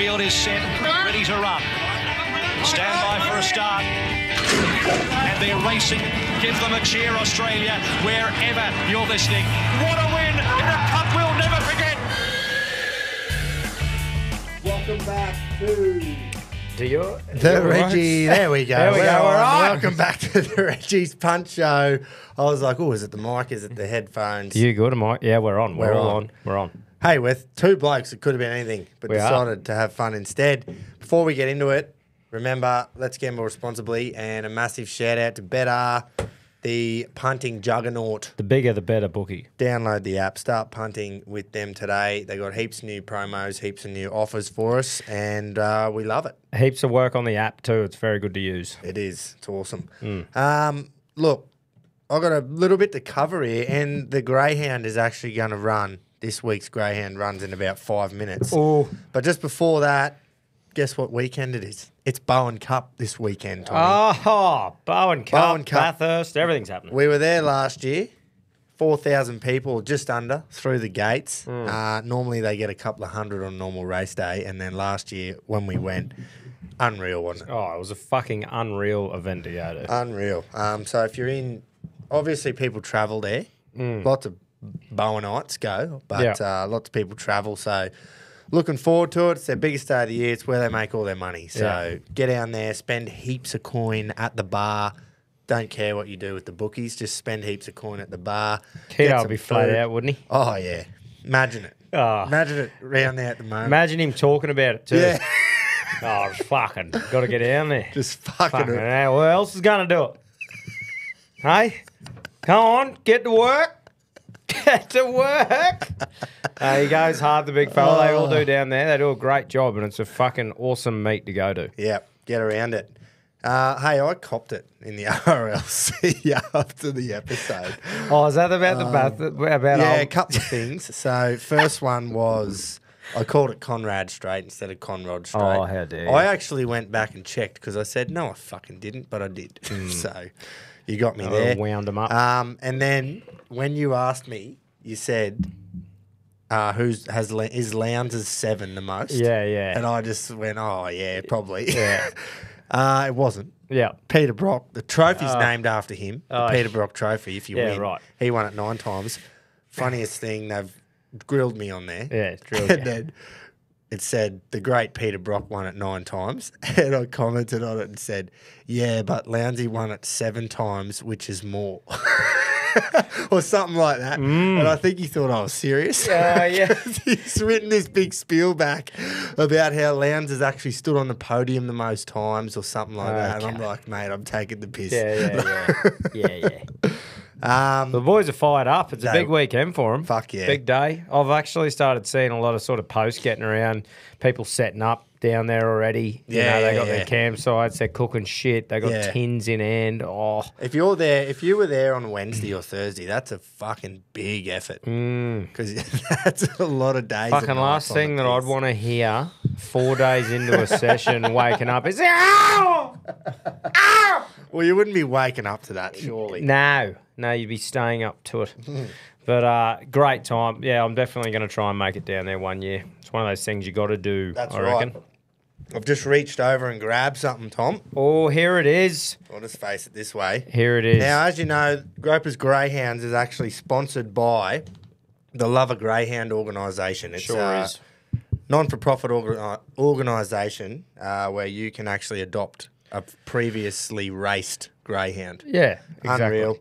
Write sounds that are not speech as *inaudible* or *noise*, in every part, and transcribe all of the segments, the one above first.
field is set, ready to run. Stand by for a start. And they're racing. Give them a cheer, Australia, wherever you're listening. What a win in a cup we'll never forget. Welcome back to Do you? the Reggie. right? There we go. There we We're go, on. Welcome back to the Reggie's Punt Show. I was like, oh, is it the mic? Is it the headphones? You good, am I? Yeah, we're on. We're, We're all on. on. We're on. Hey, with two blokes, it could have been anything, but We are. decided to have fun instead. Before we get into it, remember, let's gamble responsibly and a massive shout out to Betr, the punting juggernaut. The bigger, the better, bookie. Download the app, start punting with them today. They got heaps of new promos, heaps of new offers for us, and uh, we love it. Heaps of work on the app too. It's very good to use. It is. It's awesome. Mm. Um, look, I've got a little bit to cover here, and the Greyhound is actually going to run. This week's Greyhound runs in about five minutes. Oh, But just before that, guess what weekend it is? It's Bowen Cup this weekend, Tommy. oh, Bowen Cup, Bowen Cup. Bathurst, everything's happening. We were there last year. 4,000 people, just under, through the gates. Hmm. Uh, normally they get a couple of hundred on normal race day. And then last year, when we went, unreal, wasn't it? Oh, it was a fucking unreal event to go to. Unreal. Um, so if you're in, obviously people travel there. Hmm. Lots of Bowenites go, but Yeah. uh, lots of people travel. So looking forward to it. It's their biggest day of the year. It's where they make all their money. So Yeah. get down there, spend heaps of coin at the bar. Don't care what you do with the bookies. Just spend heaps of coin at the bar. Keto would be flat out, wouldn't he? Oh yeah, imagine it. Oh. Imagine it round there at the moment. Imagine him talking about it too. yeah, *laughs* Oh, fucking, got to get down there. just fucking, fucking, it. who else is gonna do it? Hey, come on, get to work. *laughs* To work. uh, he goes hard, the big fella. They all Oh. do down there. They do a great job, and it's a fucking awesome meet to go to. Yep, get around it. Uh, hey, I copped it in the *laughs* RLC after the episode. Oh, is that about the bath? About yeah, a couple of things. So, first one was I called it Conrad Straight instead of Conrod Straight. Oh, how dare you. I actually went back and checked because I said, no, I fucking didn't, but I did. *laughs* so, you got me Oh, there. wound 'em up. Um, and then when you asked me, you said, uh, who's has is Lowndes' seven the most? Yeah, yeah. And I just went, oh, yeah, probably. Yeah. *laughs* uh, it wasn't. yeah. Peter Brock. The trophy's named after him. The oh, Peter Brock Trophy. If you Yeah, win, right. He won it nine times. Funniest thing, they've grilled me on there. Yeah, it's drilled *laughs* and then it said the great Peter Brock won it nine times, *laughs* and I commented on it and said, "Yeah, but Lowndesy won it seven times, which is more." *laughs* or something like that. And I think he thought I was serious. Uh, yeah. *laughs* He's written this big spiel back about how Lowndes has actually stood on the podium the most times or something like that. And I'm like, mate, I'm taking the piss. Yeah, yeah, yeah. yeah, yeah. Um, The boys are fired up. It's a big weekend for them. Fuck yeah. Big day. I've actually started seeing a lot of sort of posts getting around, people setting up down there already. You Yeah, know, they yeah, got yeah. their campsites, they're cooking shit, they got Yeah. tins in hand. Oh, if you're there, if you were there on Wednesday or Thursday, that's a fucking big effort mm. because *laughs* that's a lot of days. fucking last nights on the thing that I'd want to hear four days into a session, *laughs* waking up is, ow! Ow! *laughs* Well, you wouldn't be waking up to that, surely. No, no, you'd be staying up to it. But uh, great time. Yeah, I'm definitely going to try and make it down there one year. It's one of those things you got to do. That's I right. reckon. I've just reached over and grabbed something, Tom. Oh, here it is. I'll just face it this way. Here it is. Now, as you know, Gropers Greyhounds is actually sponsored by the Love a Greyhound organisation. It's sure uh, is. non-for-profit orga- organisation uh, where you can actually adopt a previously raced greyhound. Yeah, exactly. Unreal.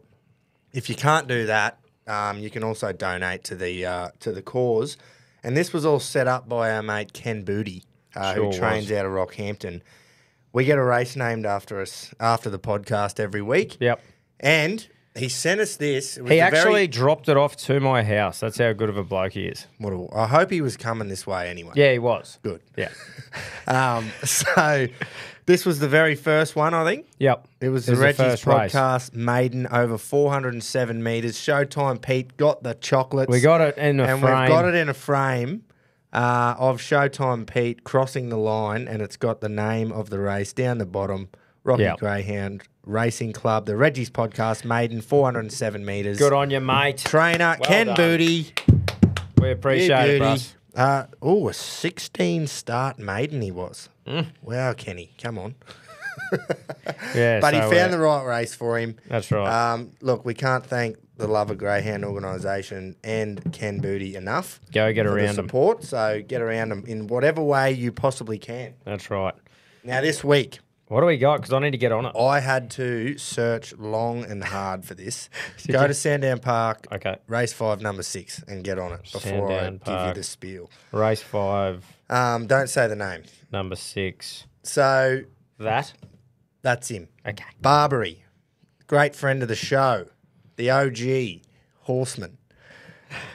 If you can't do that, um, you can also donate to the uh, to the cause. And this was all set up by our mate Ken Booty, uh, Sure who was. trains out of Rockhampton. We get a race named after us after the podcast every week. Yep. And he sent us this. He actually Very, dropped it off to my house. That's how good of a bloke he is. what a- I hope he was coming this way anyway. Yeah, he was. Good. Yeah. *laughs* Um, *laughs* so this was the very first one, I think. Yep. It was the is the Reggie's first race. podcast, maiden over 407 metres. Showtime Pete got the chocolates. We got it in a and frame. we've got it in a frame uh, of Showtime Pete crossing the line, and it's got the name of the race down the bottom. Rocky Yep. Greyhound Racing Club, the Reggie's podcast, maiden 407 metres. Good on you, mate. Trainer Well Ken done. Booty. We appreciate it. Uh, oh, a 16 start maiden he was. Mm. Wow, Kenny, come on. *laughs* Yeah, But he so, found uh, the right race for him. That's right. Um, look, we can't thank the Love a Greyhound organisation and Ken Booty enough. Go get for the around 'em. support. So get around them in whatever way you possibly can. That's right. Now, this week, What do we got? Because I need to get on it. I had to search long and hard for this. *laughs* Go you? to Sandown Park, Okay. race five, number six, and get on it before I Sandown give you the spiel. Race five, Um, don't say the name. Number six. So That. that's him. Okay. Barbary, great friend of the show, the OG horseman.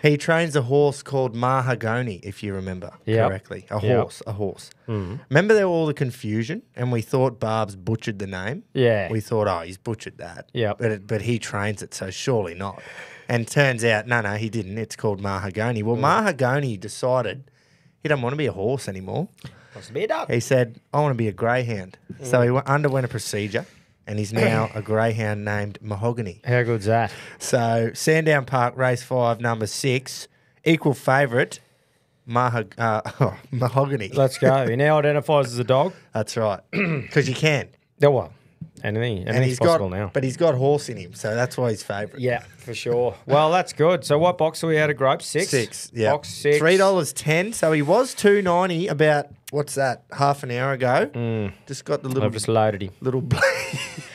He trains a horse called Mahagoni, if you remember Yep. correctly. A Yep. Mm. horse, a horse. Remember there all the confusion, and we thought Barb's butchered the name. Yeah. We thought, oh, he's butchered that. Yep. But it, but he trains it, so surely not. And turns out, no, no, he didn't. It's called Mahagoni. Mm. Well, Mahagoni decided he doesn't want to be a horse anymore. Wants to be a dog. He said, I want to be a greyhound. So he went, underwent a procedure and he's now *laughs* a greyhound named Mahogany. How good's that? So Sandown Park, race five, number six, equal favourite, Mahog- uh, *laughs* oh, Mahogany. Let's go. He now identifies as a dog. That's right. *clears throat* Because you can. Oh, well. Anything, anything's And he's possible got, now. but he's got horse in him. So that's why he's favourite. Yeah, for sure. Well, that's good. So what box are we out of grapes? Six? Six. Yeah. Box six. Three dollars ten. So he was two ninety about what's that? Half an hour ago. Mm. Just got the little I've just loaded him. little *laughs*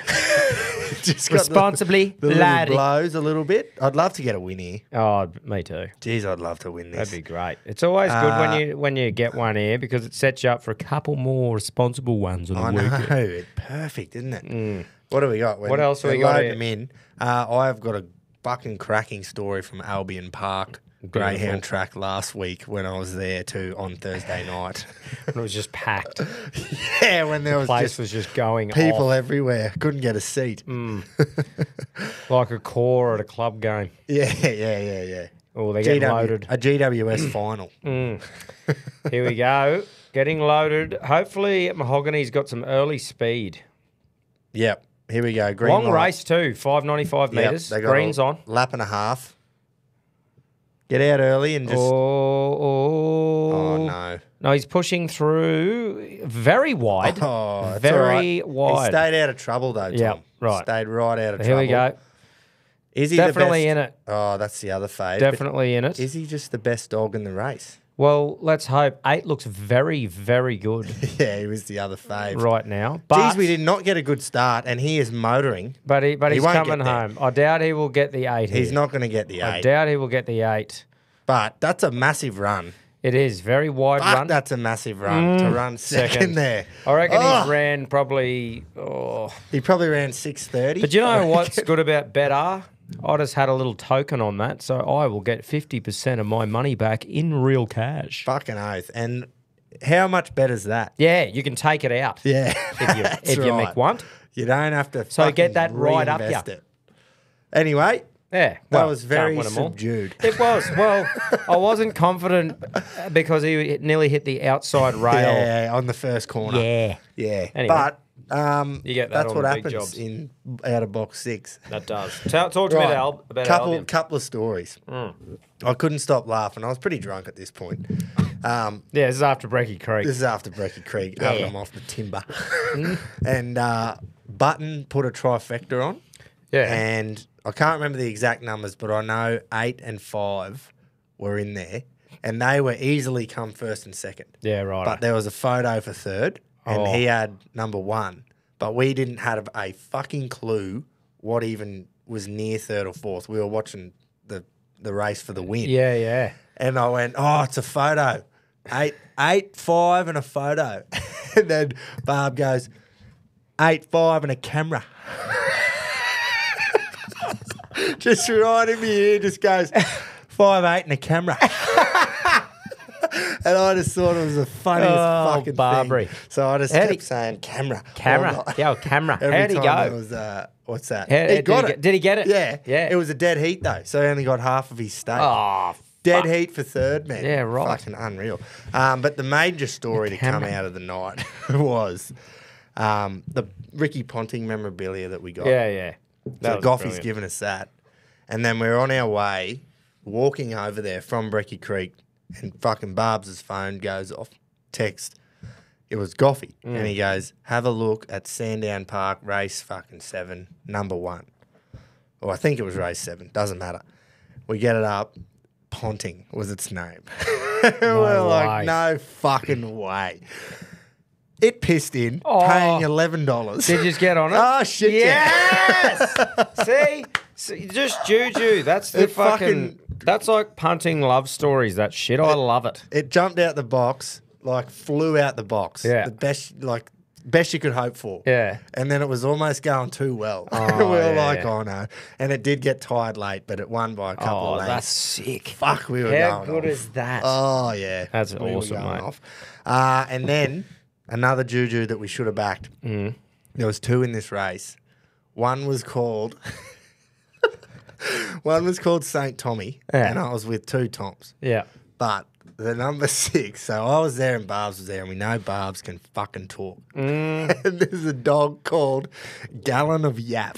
just got the- Responsibly the, little blows a little bit. I'd love to get a win here. Oh, me too. Jeez, I'd love to win this. That'd be great. It's always good Uh, when you when you get one here because it sets you up for a couple more responsible ones on the I know it's perfect, isn't it? What do we got? When What else have we got load here? them in. Uh, I've got a fucking cracking story from Albion Park. Greyhound track last week when I was there too on Thursday night. *laughs* And it was just packed. *laughs* yeah, when there was Place just was just going people off everywhere, couldn't get a seat. Mm. *laughs* like a core at a club game. Yeah, yeah, yeah, yeah. Oh, getting GW loaded. A GWS mm. final. Mm. Here we go. Getting loaded. Hopefully, Mahogany's got some early speed. Yep. Here we go. Green Long light. race too, five ninety five Yep, meters. they Greens on. Lap and a half. Get out early and just. oh, Oh, oh, no. No, he's pushing through very wide. Oh, it's very all right. He wide. stayed out of trouble though, Tom. Yep, right. Stayed right out of Here trouble. we go. Is he Definitely in it. Oh, that's the other but Definitely in it. Is he just the best dog in the race? Well, let's hope. Eight looks very, very good *laughs* yeah, he was the other fave. right now. But, Geez, we did not get a good start, and he is motoring. But, he, but He he's won't get coming there. home. I doubt he will get the eight. He's here. not going to get the eight. I eight, doubt he will get the eight. but that's a massive run. It is very wide Fuck, run. that's a massive run to mm. run second, second. there. I reckon Oh, he ran probably. Oh. He probably ran six thirty. But you know what's good about BetR? I just had a little token on that, so I will get fifty percent of my money back in real cash. Fucking oath. And how much better is that? Yeah, you can take it out Yeah, if you, that's *laughs* if you right. make one. You don't have to. So get that right up ya. it. Anyway, Yeah, that well, was very win 'em all. subdued. It was. Well, I wasn't confident because he nearly hit the outside *laughs* rail. Yeah, on the first corner. Yeah. Yeah. Anyway. but um, You get that that's what happens jobs. in out of box six. That does. Talk to me about, Al- about couple Albion. couple of stories. I couldn't stop laughing. I was pretty drunk at this point. Um, Yeah, this is after Brecky Creek. this is after Brecky Creek, Yeah. having them off the timber, *laughs* and uh, Button put a trifecta on. yeah. and I can't remember the exact numbers, but I know eight and five were in there, and they were easily come first and second. yeah, right. But there was a photo for third, and Oh. he had number one, but we didn't have a fucking clue what even was near third or fourth. We were watching the the race for the win, yeah, yeah. and I went, "Oh, it's a photo, eight, eight, five, and a photo," *laughs* and then Barb goes, eight, five, and a camera. *laughs* just right in my ear, just goes five, eight, and a camera. *laughs* and I just thought it was the funniest Oh, fucking Barbary. thing. So I just kept he- saying camera, Camera. Yo, camera. *laughs* Every How'd he go? It was uh, what's that? How- he did got he it. get- did he get it? Yeah, Yeah. It was a dead heat though, so he only got half of his stake. Oh, Dead fuck. heat for third, man. Yeah, right. Fucking unreal. Um, but the major story to come out of the night *laughs* was um, the Ricky Ponting memorabilia that we got. Yeah, yeah. That So Goffy's given us that. And then we're on our way, walking over there from Brecky Creek and fucking Barb's phone goes off. Text. It was Goffy, and he mm. goes, "Have a look at Sandown Park race fucking seven, number one." Or I think it was race seven. Doesn't matter. We get it up. Ponting was its name. *laughs* We're way. like, no fucking way. It pissed in, Oh. paying eleven dollars. Did you just get on it? *laughs* Oh shit! yeah. Yes. See, See, just juju. That's *laughs* the fucking, fucking- That's like punting love stories. That shit. I love it. It jumped out the box, like flew out the box. Yeah. The best, like best you could hope for. Yeah. And then it was almost going too well. Oh, *laughs* we were yeah, like, yeah. oh no. And it did get tied late, but it won by a couple Oh, of that's sick. Fuck, we were How good off. is that? Oh yeah, That's We awesome, mate. Off. Uh, and then another juju that we should have backed. Mm. There was two in this race. One was called. *laughs* *laughs* one was called Saint Tommy, Yeah. and I was with two Toms. yeah. But the number *laughs* six, so I was there and Barbs was there, and we know Barbs can fucking talk. Mm. *laughs* and there's a dog called Gallon of Yap.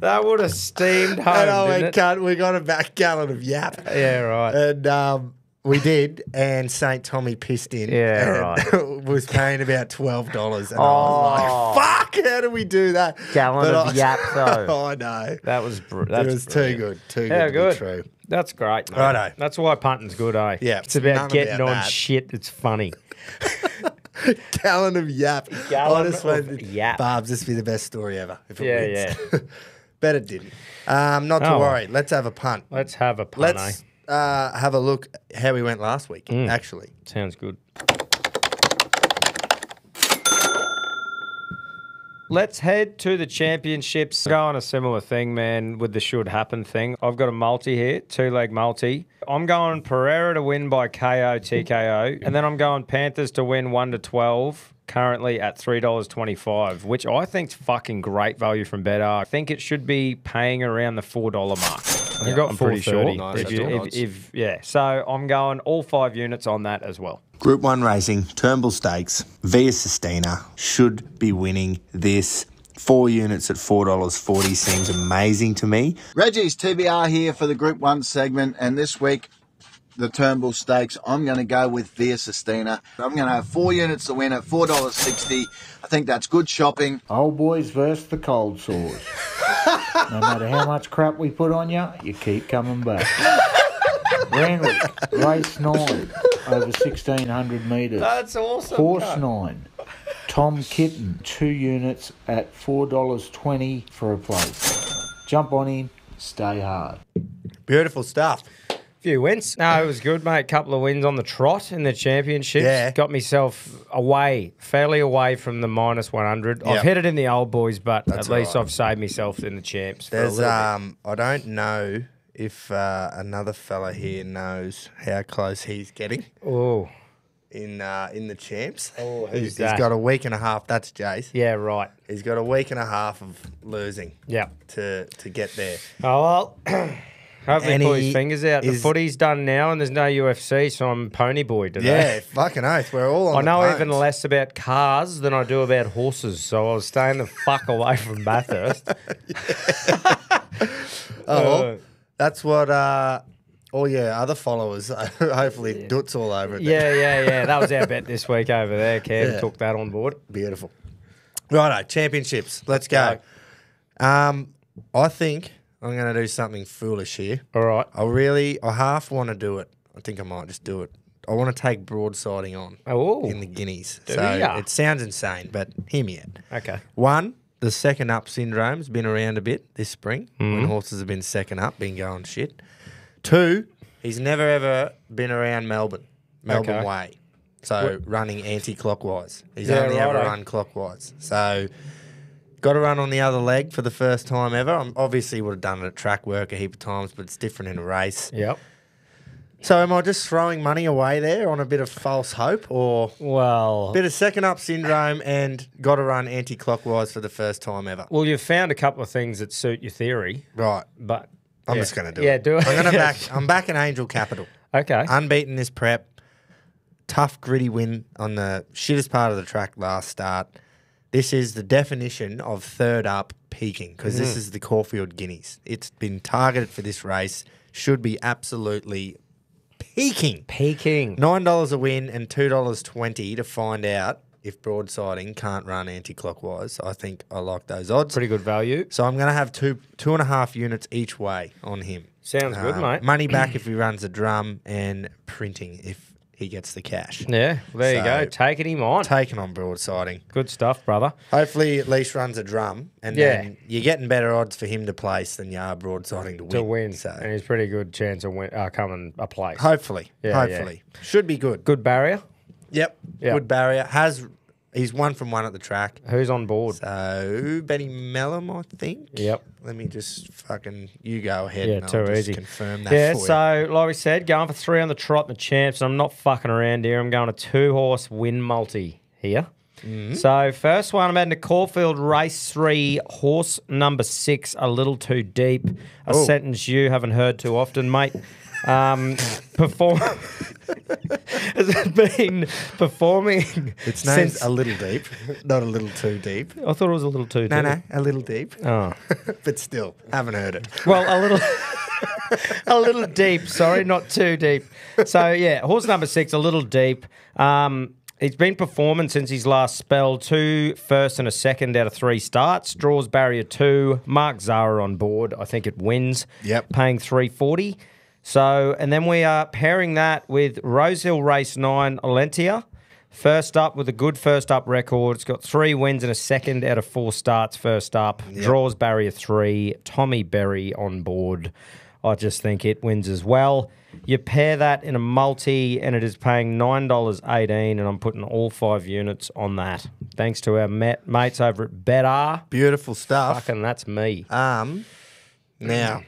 That would have steamed home. and I went, cunt, we got a back gallon of Yap. Yeah, right. And um, we did, and St. Tommy pissed in. Yeah, and was paying about $12. And I Oh. was like, fuck, how do we do that? Gallon But of I- Yap, *laughs* though. I know. that was br- that's it was too good. Too Yeah, good to good. true. That's great, mate. Righto. That's why punting's good, eh? Yeah, It's about getting about on that. shit. It's funny. *laughs* gallon of yap. Gallon I of yap. Barbs, this would be the best story ever. If it Yeah, wins. *laughs* Bet it didn't. Um, not to Oh. worry. Let's have a punt. Let's have a punt. Let's uh, have a look how we went last week, Mm. actually. eh? Sounds good. Let's head to the championships. Go on a similar thing, man, with the should happen thing. I've got a multi here, two leg multi. I'm going Pereira to win by KO, TKO, and then I'm going Panthers to win 1 to 12, currently at $3.25, which I think's fucking great value from Betr. I think it should be paying around the $4 mark. I got I'm pretty sure. thirty. Nice, If you- if- if- yeah, so I'm going all five units on that as well. Group 1 racing, Turnbull Stakes, Via Sistina should be winning this. Four units at $4.40 seems amazing to me. Reggie's TBR here for the Group 1 segment, and this week, the Turnbull Stakes, I'm going to go with Via Sistina. I'm going to have four units to win at $4.60. I think that's good shopping. Old boys versus the cold sores. no matter how much crap we put on you, you keep coming back. Randwick, race nine, over 1600 metres. That's awesome. Horse nine, Tom Kitten, two units at $4.20 for a place. Jump on in, stay hard. Beautiful stuff. Few wins. No, it was good, mate. Couple of wins on the trot in the championships. Yeah. Got myself away, fairly away from the minus 100. Yep. I've hit it in the old boys, but That's at least right. I've saved myself in the champs. For a There's little bit. um I don't know if uh, another fella here knows how close he's getting Oh, in uh, in the champs. Oh, who's he's, he's that? got a week and a half. That's Jace. yeah, right. He's got a week and a half of losing Yeah. to to get there. Oh, well. *clears throat* Hopefully, And pull his fingers out. The footy's done now, and there's no UFC, so I'm pony boy today. Yeah, fucking oath. We're all on I know even less about cars than I do about horses, so I was staying the fuck away from *laughs* Bathurst. *laughs* Oh, well, Uh, that's what uh, all your other followers. *laughs* hopefully, Dut's all over it. Yeah, yeah, yeah. That was our bet this week over there. Cam Yeah. took that on board. Beautiful. Righto, championships. Let's go. Um, I think I'm going to do something foolish here. All right. I really, I half want to do it. I think I might just do it. I want to take broadsiding on Oh. in the Guineas. Do so ya? it sounds insane, but hear me out. Okay. One, the second up syndrome's been around a bit this spring Mm-hmm. when horses have been second up, been going shit. Two, he's never ever been around Melbourne, Melbourne Okay. way. So running anti clockwise. He's Yeah, only ever righto. run clockwise. So got to run on the other leg for the first time ever. I'm obviously would have done it at track work a heap of times, but it's different in a race. Yep. So am I just throwing money away there on a bit of false hope or Well, bit of second up syndrome and got to run anti clockwise for the first time ever? well, you've found a couple of things that suit your theory, Right. but I'm yeah. just going to do yeah, it. Yeah, do it. I'm going to back. *laughs* I'm backing Angel Capital. okay. Unbeaten this prep. Tough, gritty win on the shittest part of the track last start. This is the definition of third up peaking because this is the Caulfield Guineas. It's been targeted for this race. Should be absolutely peaking. Peaking. Nine dollars a win and two dollars twenty to find out if broadsiding can't run anti-clockwise. I think I like those odds. Pretty good value. So I'm going to have two two and a half units each way on him. Sounds good, Um, mate. Money back if he runs a drum, and printing if he gets the cash. Yeah, there you go. Taking him on. Taking on broadsiding. Good stuff, brother. Hopefully, at least runs a drum, and Yeah. then you're getting better odds for him to place than you are broadsiding to win. To win. So And he's pretty good chance of win, uh, coming a place. hopefully, Yeah, hopefully, should be good. Good barrier. Yep, Yeah. good barrier. Has he's one from one at the track. Who's on board? So Benny Melham, I think. Yep. Let me just fucking you go ahead. Yeah, and too I'll just easy. Confirm that. Yeah, so like we said, going for three on the trot and the champs. And I'm not fucking around here. I'm going a two horse win multi here. Mm-hmm. So first one, I'm heading to Caulfield Race Three, horse number six, a little too deep. A Oh. sentence you haven't heard too often, mate. Um, perform *laughs* has it been performing Its name's since? a little deep, not a little too deep. I thought it was a little too No, deep. no, a little deep, Oh. *laughs* but still haven't heard it. Well, a little, *laughs* a little deep. Sorry, not too deep. So yeah, horse number six, a little deep. Um, he's been performing since his last spell. Two first and a second out of three starts. Draws barrier two. Mark Zahra on board. I think it wins. Yep. Paying three forty. So and then we are pairing that with Rosehill Race Nine Alentia. First up with a good first up record. It's got three wins and a second out of four starts first up. Draws barrier three. Tommy Berry on board. I just think it wins as well. You pair that in a multi, and it is paying nine dollars eighteen, and I'm putting all five units on that. Thanks to our met, mates over at Betr. Beautiful stuff. Fucking that's me. Um, now,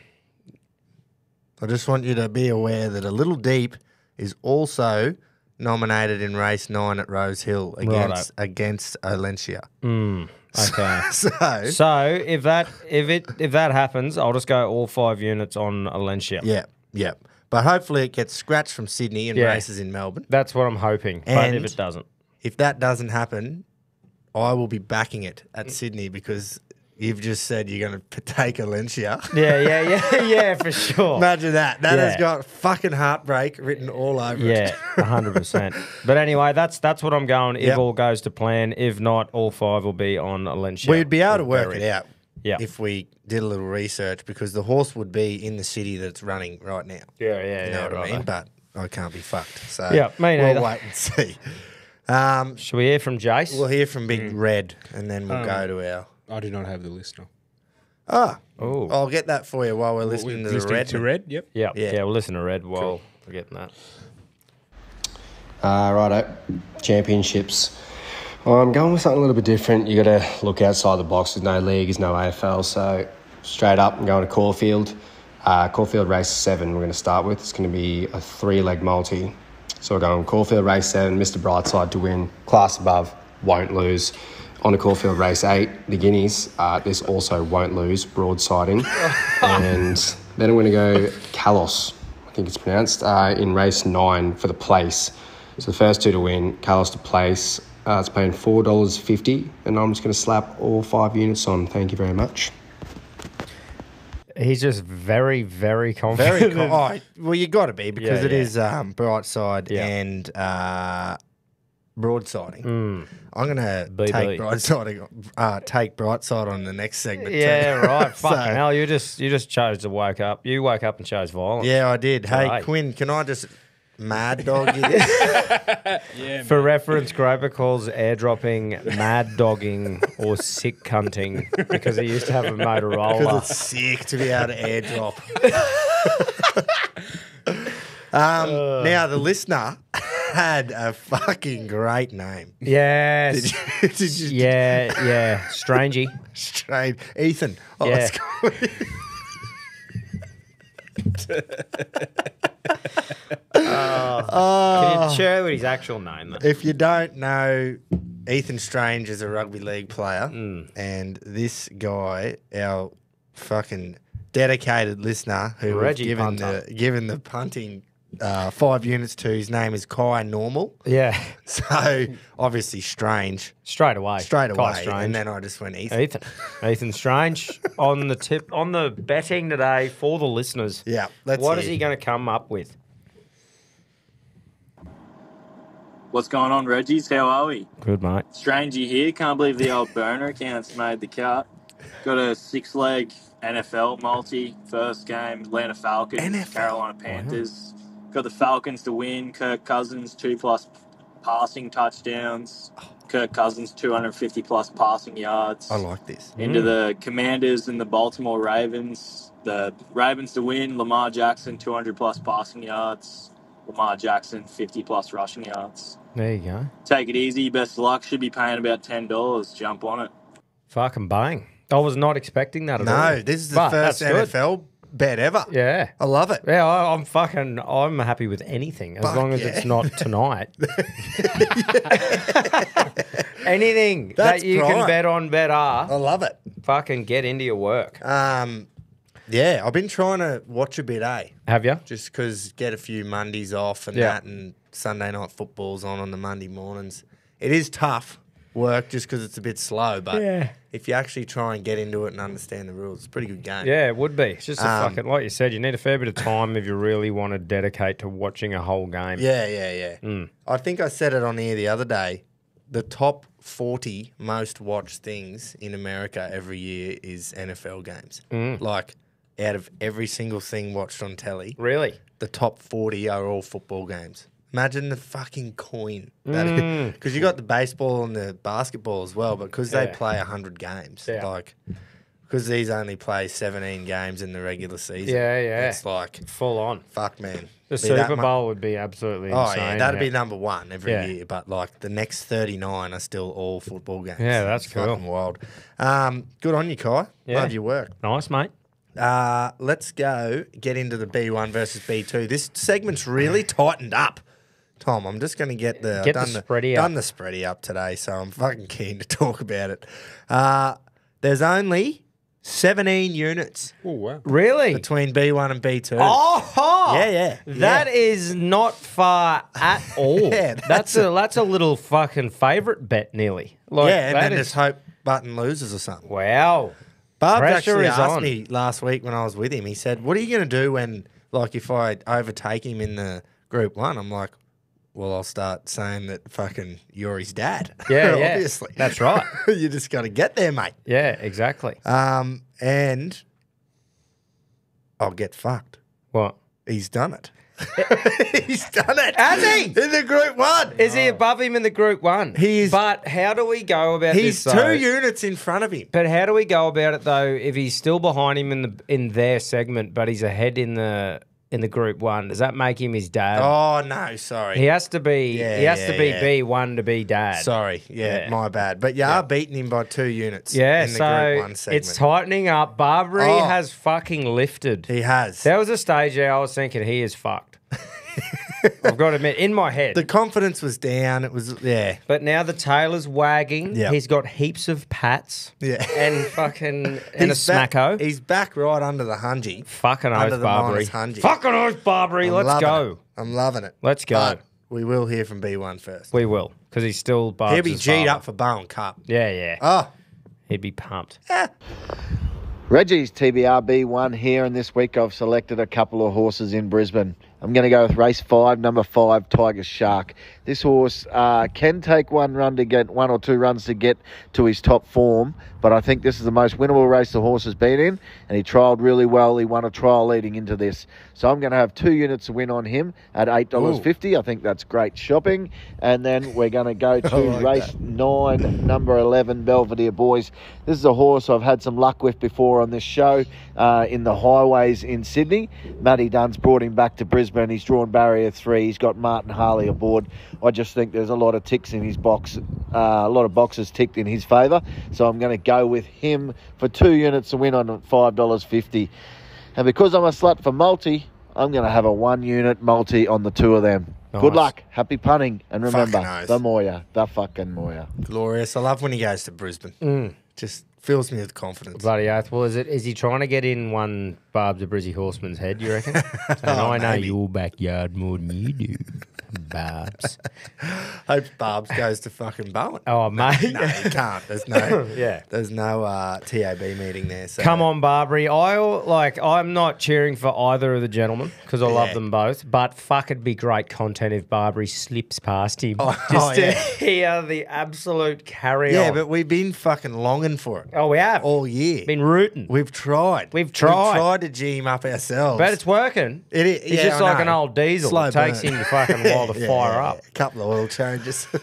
I just want you to be aware that a little deep is also nominated in race nine at Rose Hill against against Olencia. Hmm, okay. *laughs* So, so if that if it if that happens, I'll just go all five units on Alencia. yeah, yeah. But hopefully it gets scratched from Sydney and Yeah. races in Melbourne. That's what I'm hoping. but if it doesn't, If that doesn't happen, I will be backing it at mm. Sydney because you've just said you're going to take Olencia. *laughs* yeah, yeah, yeah, yeah, for sure. Imagine that. That has got fucking heartbreak written all over Yeah, it. hundred percent. *laughs* But anyway, that's that's what I'm going. If Yep. all goes to plan, if not, all five will be on Alencia. We'd be able to work Berry. it out Yeah. if we did a little research because the horse would be in the city that's running right now. Yeah, yeah, You yeah. know what I mean? right. But I can't be fucked. So Yeah, me neither. we'll wait and *laughs* see. Um, Should we hear from Jace? we'll hear from Mm. Big Red and then we'll go to our. I do not have the listener. Ah, oh, I'll get that for you while we're listening to the Listening Red. to Red, yep. yeah, yeah, yeah. We'll listen to Red while we're getting that. Uh, righto, championships. I'm going with something a little bit different. You got to look outside the box. There's no league, there's no AFL. So straight up, I'm going to Caulfield. Uh, Caulfield race seven. We're going to start with. It's going to be a three-leg multi. So we're going Caulfield race seven. Mr. Brightside to win. Class above, won't lose. On a Caulfield race eight, the Guineas. Uh, this also won't lose. Broadsiding, *laughs* and then I'm going to go Kalos. I think it's pronounced, uh, in race nine for the place. So the first two to win, Carlos to place. Uh, it's paying four dollars fifty, and I'm just going to slap all five units on. Thank you very much. He's just very, very confident. Very cool. Oh, well, you got to be because Yeah, it yeah. is um, Brightside Yeah. and uh, Broadsiding. Mm. I'm gonna take Brightside. Uh, take Brightside on the next segment. Yeah, too. right. *laughs* So- Fucking hell, you just you just chose to wake up. You woke up and chose violence. Yeah, I did. Hey, right. Quinn, can I just mad dog you *laughs* *laughs* this? For reference, Groper calls airdropping mad dogging or sick cunting because he used to have a Because Motorola. it's sick to be able to airdrop. um, now, the listener had a fucking great name. Yes. Did you, *laughs* did you Yeah, yeah. Strangey. straight Ethan? Oh, Yeah. let's go. *laughs* Can you share with his actual name? Though? If you don't know, Ethan Strange is a rugby league player, Mm. and this guy, our fucking dedicated listener, who Reggie given Punter. the given the punting uh, five units to. His name is Kai Normal. Yeah, *laughs* So obviously strange straight away. straight away. Kai away, Strange. and then I just went Ethan. Ethan. Ethan Strange *laughs* on the tip on the betting today for the listeners. Yeah, let's What hear. is he going to come up with? What's going on, Reggies? How are we? Good mate. Strangey here. Can't believe the old burner account's made the cut. Got a six leg NFL multi, first game, Atlanta Falcons, NFL. Carolina Panthers. Got the Falcons to win. Kirk Cousins, two plus passing touchdowns. Kirk Cousins, 250 plus passing yards. I like this. Into mm. the Commanders and the Baltimore Ravens. The Ravens to win. Lamar Jackson, 200 plus passing yards. Lamar Jackson, 50 plus rushing yards. There you go. Take it easy. Best of luck. Should be paying about ten dollars. Jump on it. Fucking bang. I was not expecting that at all. No, this is the But first that's good. NFL bet ever. Yeah. I love it. Yeah, I, I'm fucking. I'm happy with anything as Fuck long as yeah. it's not tonight. *laughs* *laughs* anything That's that you prime. can bet on, bet I love it. Fucking get into your work. Um, yeah, I've been trying to watch a bit, eh? Have you? Just because get a few Mondays off and Yeah. that, and Sunday night football's on on the Monday mornings. It is tough work just because it's a bit slow, but Yeah. if you actually try and get into it and understand the rules, it's a pretty good game. Yeah, it would be. It's just a Um, fucking like you said. You need a fair bit of time if you really want to dedicate to watching a whole game. Yeah, yeah, yeah. Mm. I think I said it on here the other day. The top 40 most watched things in America every year is NFL games. Mm. Like, out of every single thing watched on telly, Really? the top 40 are all football games. Imagine the fucking coin. Because Mm. *laughs* you got the baseball and the basketball as well, but because they Yeah. play 100 games, Yeah. like, because these only play 17 games in the regular season. Yeah, yeah. It's like, Full on. fuck, man. The Be Super Bowl would be absolutely Oh insane. yeah, that'd be number one every Yeah. year. But like the next thirty nine are still all football games. Yeah, that's It's cool. Fucking wild. Um, good on you, Kai. Yeah. Love your work. nice, mate. Uh, let's go get into the B one versus B two. This segment's really tightened up. Tom, I'm just going to get the Get the done spready done up. the spready up today, so I'm fucking keen to *laughs* talk about it. Uh, there's only 17 units Really? between B1 and B2. Oh, Yeah, yeah, That yeah. is not far at *laughs* all. Yeah, that's, that's a, that's a little fucking favorite bet, nearly. Like, yeah, and then is- just hope Button loses or something. wow. Barb Pressure actually is asked on. me last week when I was with him. He said, "What are you going to do when, like, if I overtake him in the Group One?" I'm like, "Well, I'll start saying that fucking you're his dad." *laughs* Yeah, yeah. obviously. That's right. *laughs* you just got to get there, mate. Yeah, exactly. Um, and I'll get fucked. What? He's done it. *laughs* He's done it. Has he? in the Group One? Is he above him in the Group One? He is- But how do we go about He's this? two though? units in front of him. But how do we go about it though? If he's still behind him in the in their segment, but he's ahead in the in the Group One, does that make him his dad? Oh no, sorry. He has to be. Yeah, he has yeah, to be yeah. B one to be dad. Sorry, yeah, my bad. But you are beating him by two units. Yeah, in the Group so One segment. it's tightening up. Barbary Oh. has fucking lifted. He has. There was a stage there I was thinking he is fucked. *laughs* *laughs* I've got to admit, in my head. The confidence was down. It was yeah, but now the tail is wagging. Yeah. He's got heaps of pats. yeah. And fucking and *laughs* a He's back- smacko. He's back right under the hungy. Fucking under oath, the Barbary. hungy. Fucking oath, Barbary. I'm Let's go. it. I'm loving it. Let's go. But we will hear from B1 first. We will, because he's still Barb's He'll be G'd up for Bowen Cup. Yeah, yeah. Oh, He'd be pumped. Reggie's TBRB one here, and this week I've selected a couple of horses in Brisbane. I'm going to go with race five, number five, Tiger Shark. This horse uh, can take one run to get one or two runs to get to his top form, but I think this is the most winnable race the horse has been in, and he trialled really well. He won a trial leading into this, so I'm going to have two units to win on him at eight dollars fifty. I think that's great shopping, and then we're going to go *laughs* to like race nine, number eleven, Belvedere Boys. This is a horse I've had some luck with before on this show uh, in the highways in Sydney. Matty Dunn's brought him back to Brisbane. He's drawn barrier three. He's got Martin Harley aboard. I just think there's a lot of ticks in his box, uh, a lot of boxes ticked in his favour. So I'm going to go with him for two units to win on five dollars fifty. And because I'm a slut for multi, I'm going to have a one unit multi on the two of them. Good luck, happy punning, and remember the Moir, the fucking Moir. glorious. I love when he goes to Brisbane. Mm. Just fills me with confidence. Bloody oath. Well, is it? Is he trying to get in one Barb the Brizzy horseman's head? You reckon? *laughs* Saying, I know maybe. your backyard more than you do, Barbs. *laughs* Hope Barb's goes to fucking Bowen. Oh, mate. No, you can't. There's no, *laughs* Yeah. There's no uh, TAB meeting there. So. Come on, Barbary. I'll like. I'm not cheering for either of the gentlemen because I love them both. But fuck, it'd be great content if Barbary slips past him Oh, *laughs* just oh, to yeah. hear the absolute carry Yeah, on. but we've been fucking longing for it oh, we have all year. been rooting, We've tried. We've tried. We've tried to G him up ourselves. but it's working. It is, He's yeah, just I like know. an old diesel. Slow it takes burn. him to fucking while the Yeah, fire yeah, up. yeah. A couple of oil changes. *laughs*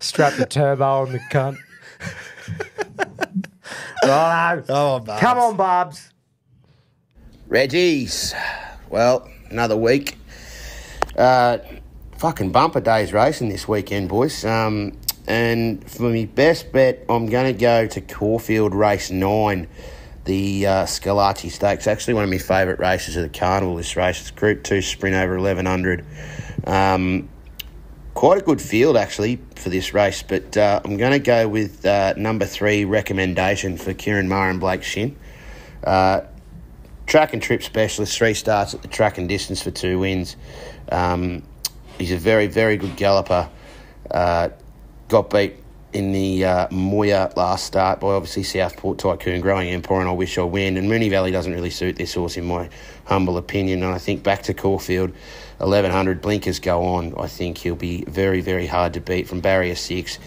Strap the turbo on the cunt. Righto. oh, Barbs. *laughs* Come on, Barbs. Reggie's. Well, another week. Uh, fucking bumper days racing this weekend, boys. Um, and for my best bet, I'm going to go to Caulfield Race 9, the uh, Schillaci Stakes. Actually, one of my favourite races of the carnival, this race. It's Group 2 sprint over 1100. Um, quite a good field actually for this race, but uh, I'm going to go with uh, number three recommendation for Ciaron Maher and Blake Shinn. Uh, track and trip specialist, three starts at the track and distance for two wins. Um, he's a very, very good galloper. Uh, got beat in the uh, Moir last start by obviously Southport Tycoon, Growing Empire, and I wish I win. And Moonee Valley doesn't really suit this horse, in my humble opinion. And I think back to Caulfield, 1100 blinkers go on. I think he'll be very, very hard to beat from barrier six.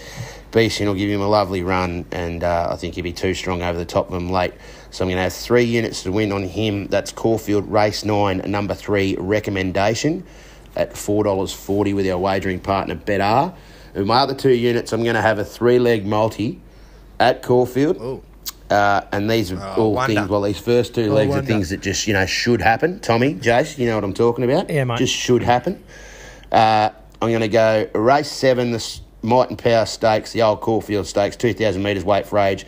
Beeson will give him a lovely run, and uh, I think he'll be too strong over the top of him late. So I'm going to have three units to win on him. That's Caulfield Race 9, number three recommendation at $4.40 with our wagering partner BetR. And my other two units, I'm going to have a three leg multi at Caulfield. Uh, and these are all wonder. things, well, these first two legs are things that just, you know, should happen. Tommy, Jace, you know what I'm talking about? Yeah, mate. Just should happen. Uh, I'm going to go race seven, the Might and Power Stakes, the old Caulfield Stakes, 2,000 metres weight for age.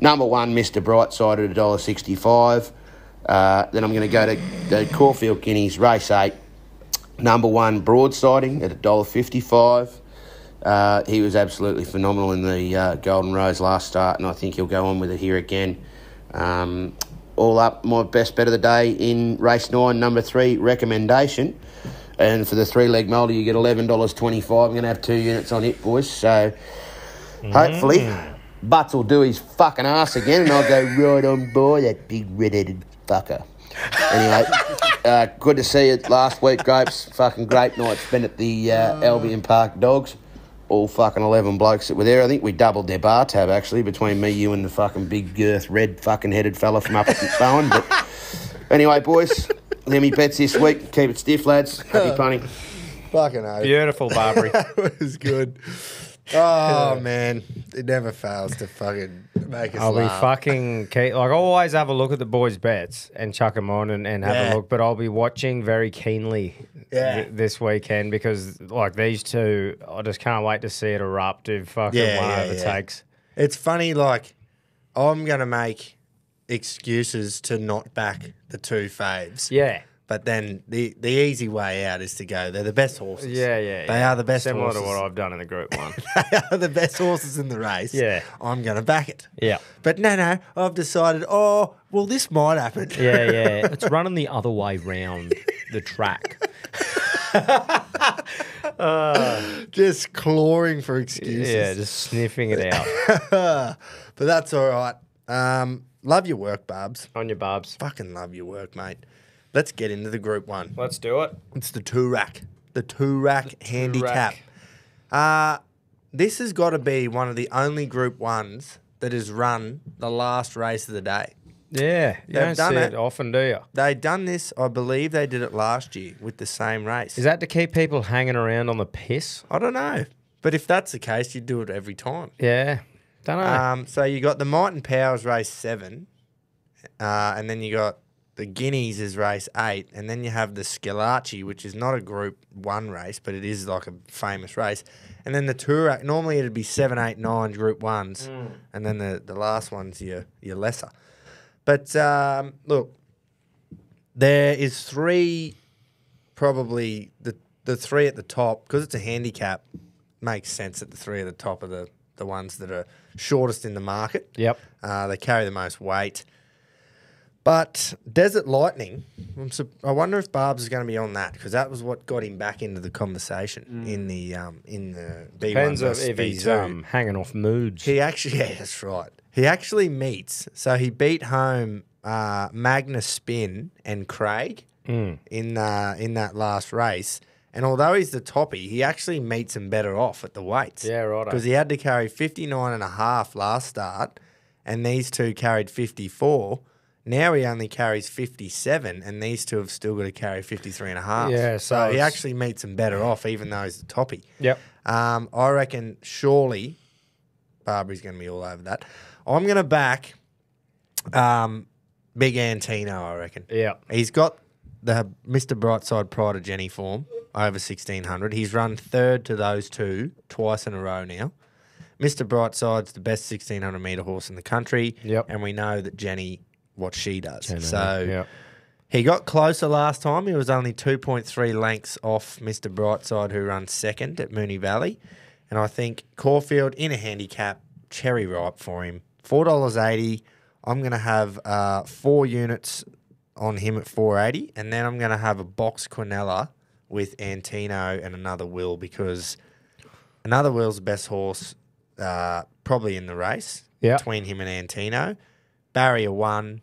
Number one, Mr. Brightside at $1.65. Uh, then I'm going to go to the Caulfield Guineas, race eight. Number one, Broadsiding at $1.55. Uh, he was absolutely phenomenal in the uh, Golden Rose last start, and I think he'll go on with it here again. Um, all up, my best bet of the day in race nine, number three, recommendation. And for the three leg multi, you get $11.25. I'm going to have two units on it, boys. So hopefully, Butts will do his fucking ass again, and I'll go right on board that big red headed fucker. Anyway, *laughs* uh, good to see you last week, Grapes. Fucking great night spent at the uh, Albion Park Dogs. All fucking 11 blokes that were there. I think we doubled their bar tab, actually, between me, you, and the fucking big girth, red fucking headed fella from up at *laughs* Bowen. But anyway, boys, let me bets this week. Keep it stiff, lads. Happy *laughs* punning. Fucking oath. Beautiful, Barbary. *laughs* that was good. Oh man, it never fails to fucking make us I'll be fucking keen. Like, I always have a look at the boys' bets and chuck them on and, and have Yeah. a look, but I'll be watching very keenly Yeah. th- this weekend because, like, these two, I just can't wait to see it erupt if fucking Yeah, one yeah, yeah. overtakes. It's funny, like I'm gonna make excuses to not back the two faves. Yeah. But then the the easy way out is to go. They're the best horses. Yeah, yeah. They yeah. are the best Similar horses. to what I've done in the group *laughs* one. they are the best horses in the race. Yeah. I'm gonna back it. yeah. But no, no, I've decided. Oh, well, this might happen. Yeah, yeah. *laughs* It's running the other way round the track. *laughs* Just clawing for excuses. Yeah, just sniffing it out. but that's all right. Um, love your work, Barbs. On your barbs. Fucking love your work, mate. Let's get into the group one. Let's do it. It's the Toorak. The Toorak handicap. Uh, this has got to be one of the only group ones that has run the last race of the day. Yeah, you They've don't done see it. it often, do you? They done this, I believe they did it last year with the same race. Is that to keep people hanging around on the piss? I don't know. But if that's the case, you do it every time. Yeah, don't know. Um, so you got the Might and Powers race seven, uh, and then you got the Guineas is race eight, and then you have the Schillaci, which is not a Group One race, but it is like a famous race, and then the Toorak. Normally it'd be seven, eight, nine Group Ones, and then the, the last one's your your lesser. But um, look, there is three, probably the the three at the top because it's a handicap. Makes sense that the three at the top are the the ones that are shortest in the market. Yep. Uh, they carry the most weight. But Desert Lightning, I wonder if Barb's is going to be on that because that was what got him back into the conversation in the um, in the B1 Depends on if he's um, hanging off moods. He actually, *laughs* yeah, that's right. He actually meets. So he beat home uh, Magnus Spin and Craig Mm. in uh, in that last race. And although he's the toppy, he actually meets him better off at the weights. Yeah, righto. Because he had to carry 59 and a half last start, and these two carried 54. Now he only carries 57, and these two have still got to carry 53 and a half. Yeah, so he actually meets him better off, even though he's the toppy. Yep. Um, I reckon surely Barbara's going to be all over that. I'm going to back um, Big Antino, I reckon. Yeah. He's got the Mr. Brightside Pride of Jenni form over 1600. He's run third to those two twice in a row now. Mr. Brightside's the best 1600 metre horse in the country. Yep. And we know that Jenni, what she does. So yep. he got closer last time. He was only 2.3 lengths off Mr. Brightside, who runs second at Moonee Valley. And I think Caulfield in a handicap, cherry ripe for him. $4.80. I'm going to have uh, four units on him at 480 and then I'm going to have a box Quinella with Antino and another Wil because another Wil's the best horse uh, probably in the race Yeah. between him and Antino. Barrier one,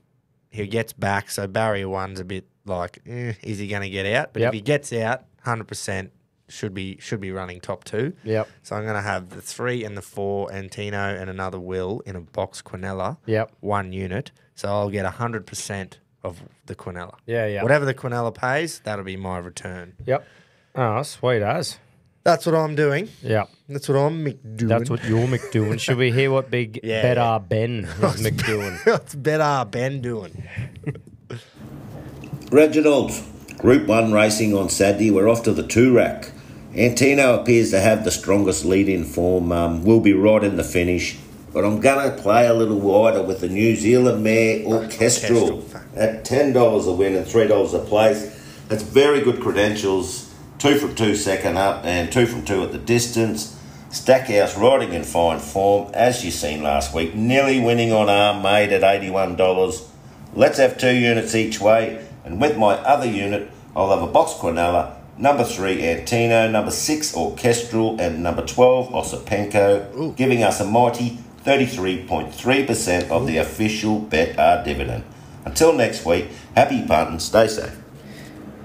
he gets back, so barrier one's a bit like, eh, is he going to get out? But Yep. if he gets out, hundred percent should be should be running top two. Yep. So I'm going to have the three and the four Antino and another Wil in a box Quinella. Yep. One unit, so I'll get hundred percent of the Quinella. Yeah, yeah. Whatever the Quinella pays, that'll be my return. Yep. Oh, sweet as. That's what I'm doing. Yeah. That's what I'm doing. That's what you're McDoing. Should we hear what big *laughs* Yeah, better yeah. Ben *laughs* is McDoing? What's better Ben doing? *laughs* Reginald, Group 1 racing on Saturday. We're off to the Toorak. Antino appears to have the strongest lead in form. Um, we'll be right in the finish. But I'm going to play a little wider with the New Zealand mare Orchestral Orchestral. at $10 a win and $3 a place. That's very good credentials. Two from two second up and two from two at the distance. Stackhouse riding in fine form, as you seen last week. Nearly winning on arm made at $81. Let's have two units each way, and with my other unit, I'll have a box Quinella, number three Antino, number six Orchestral, and number 12 Osipenko, giving us a mighty 33.3% of the official Betr dividend. Until next week, happy punting, stay safe.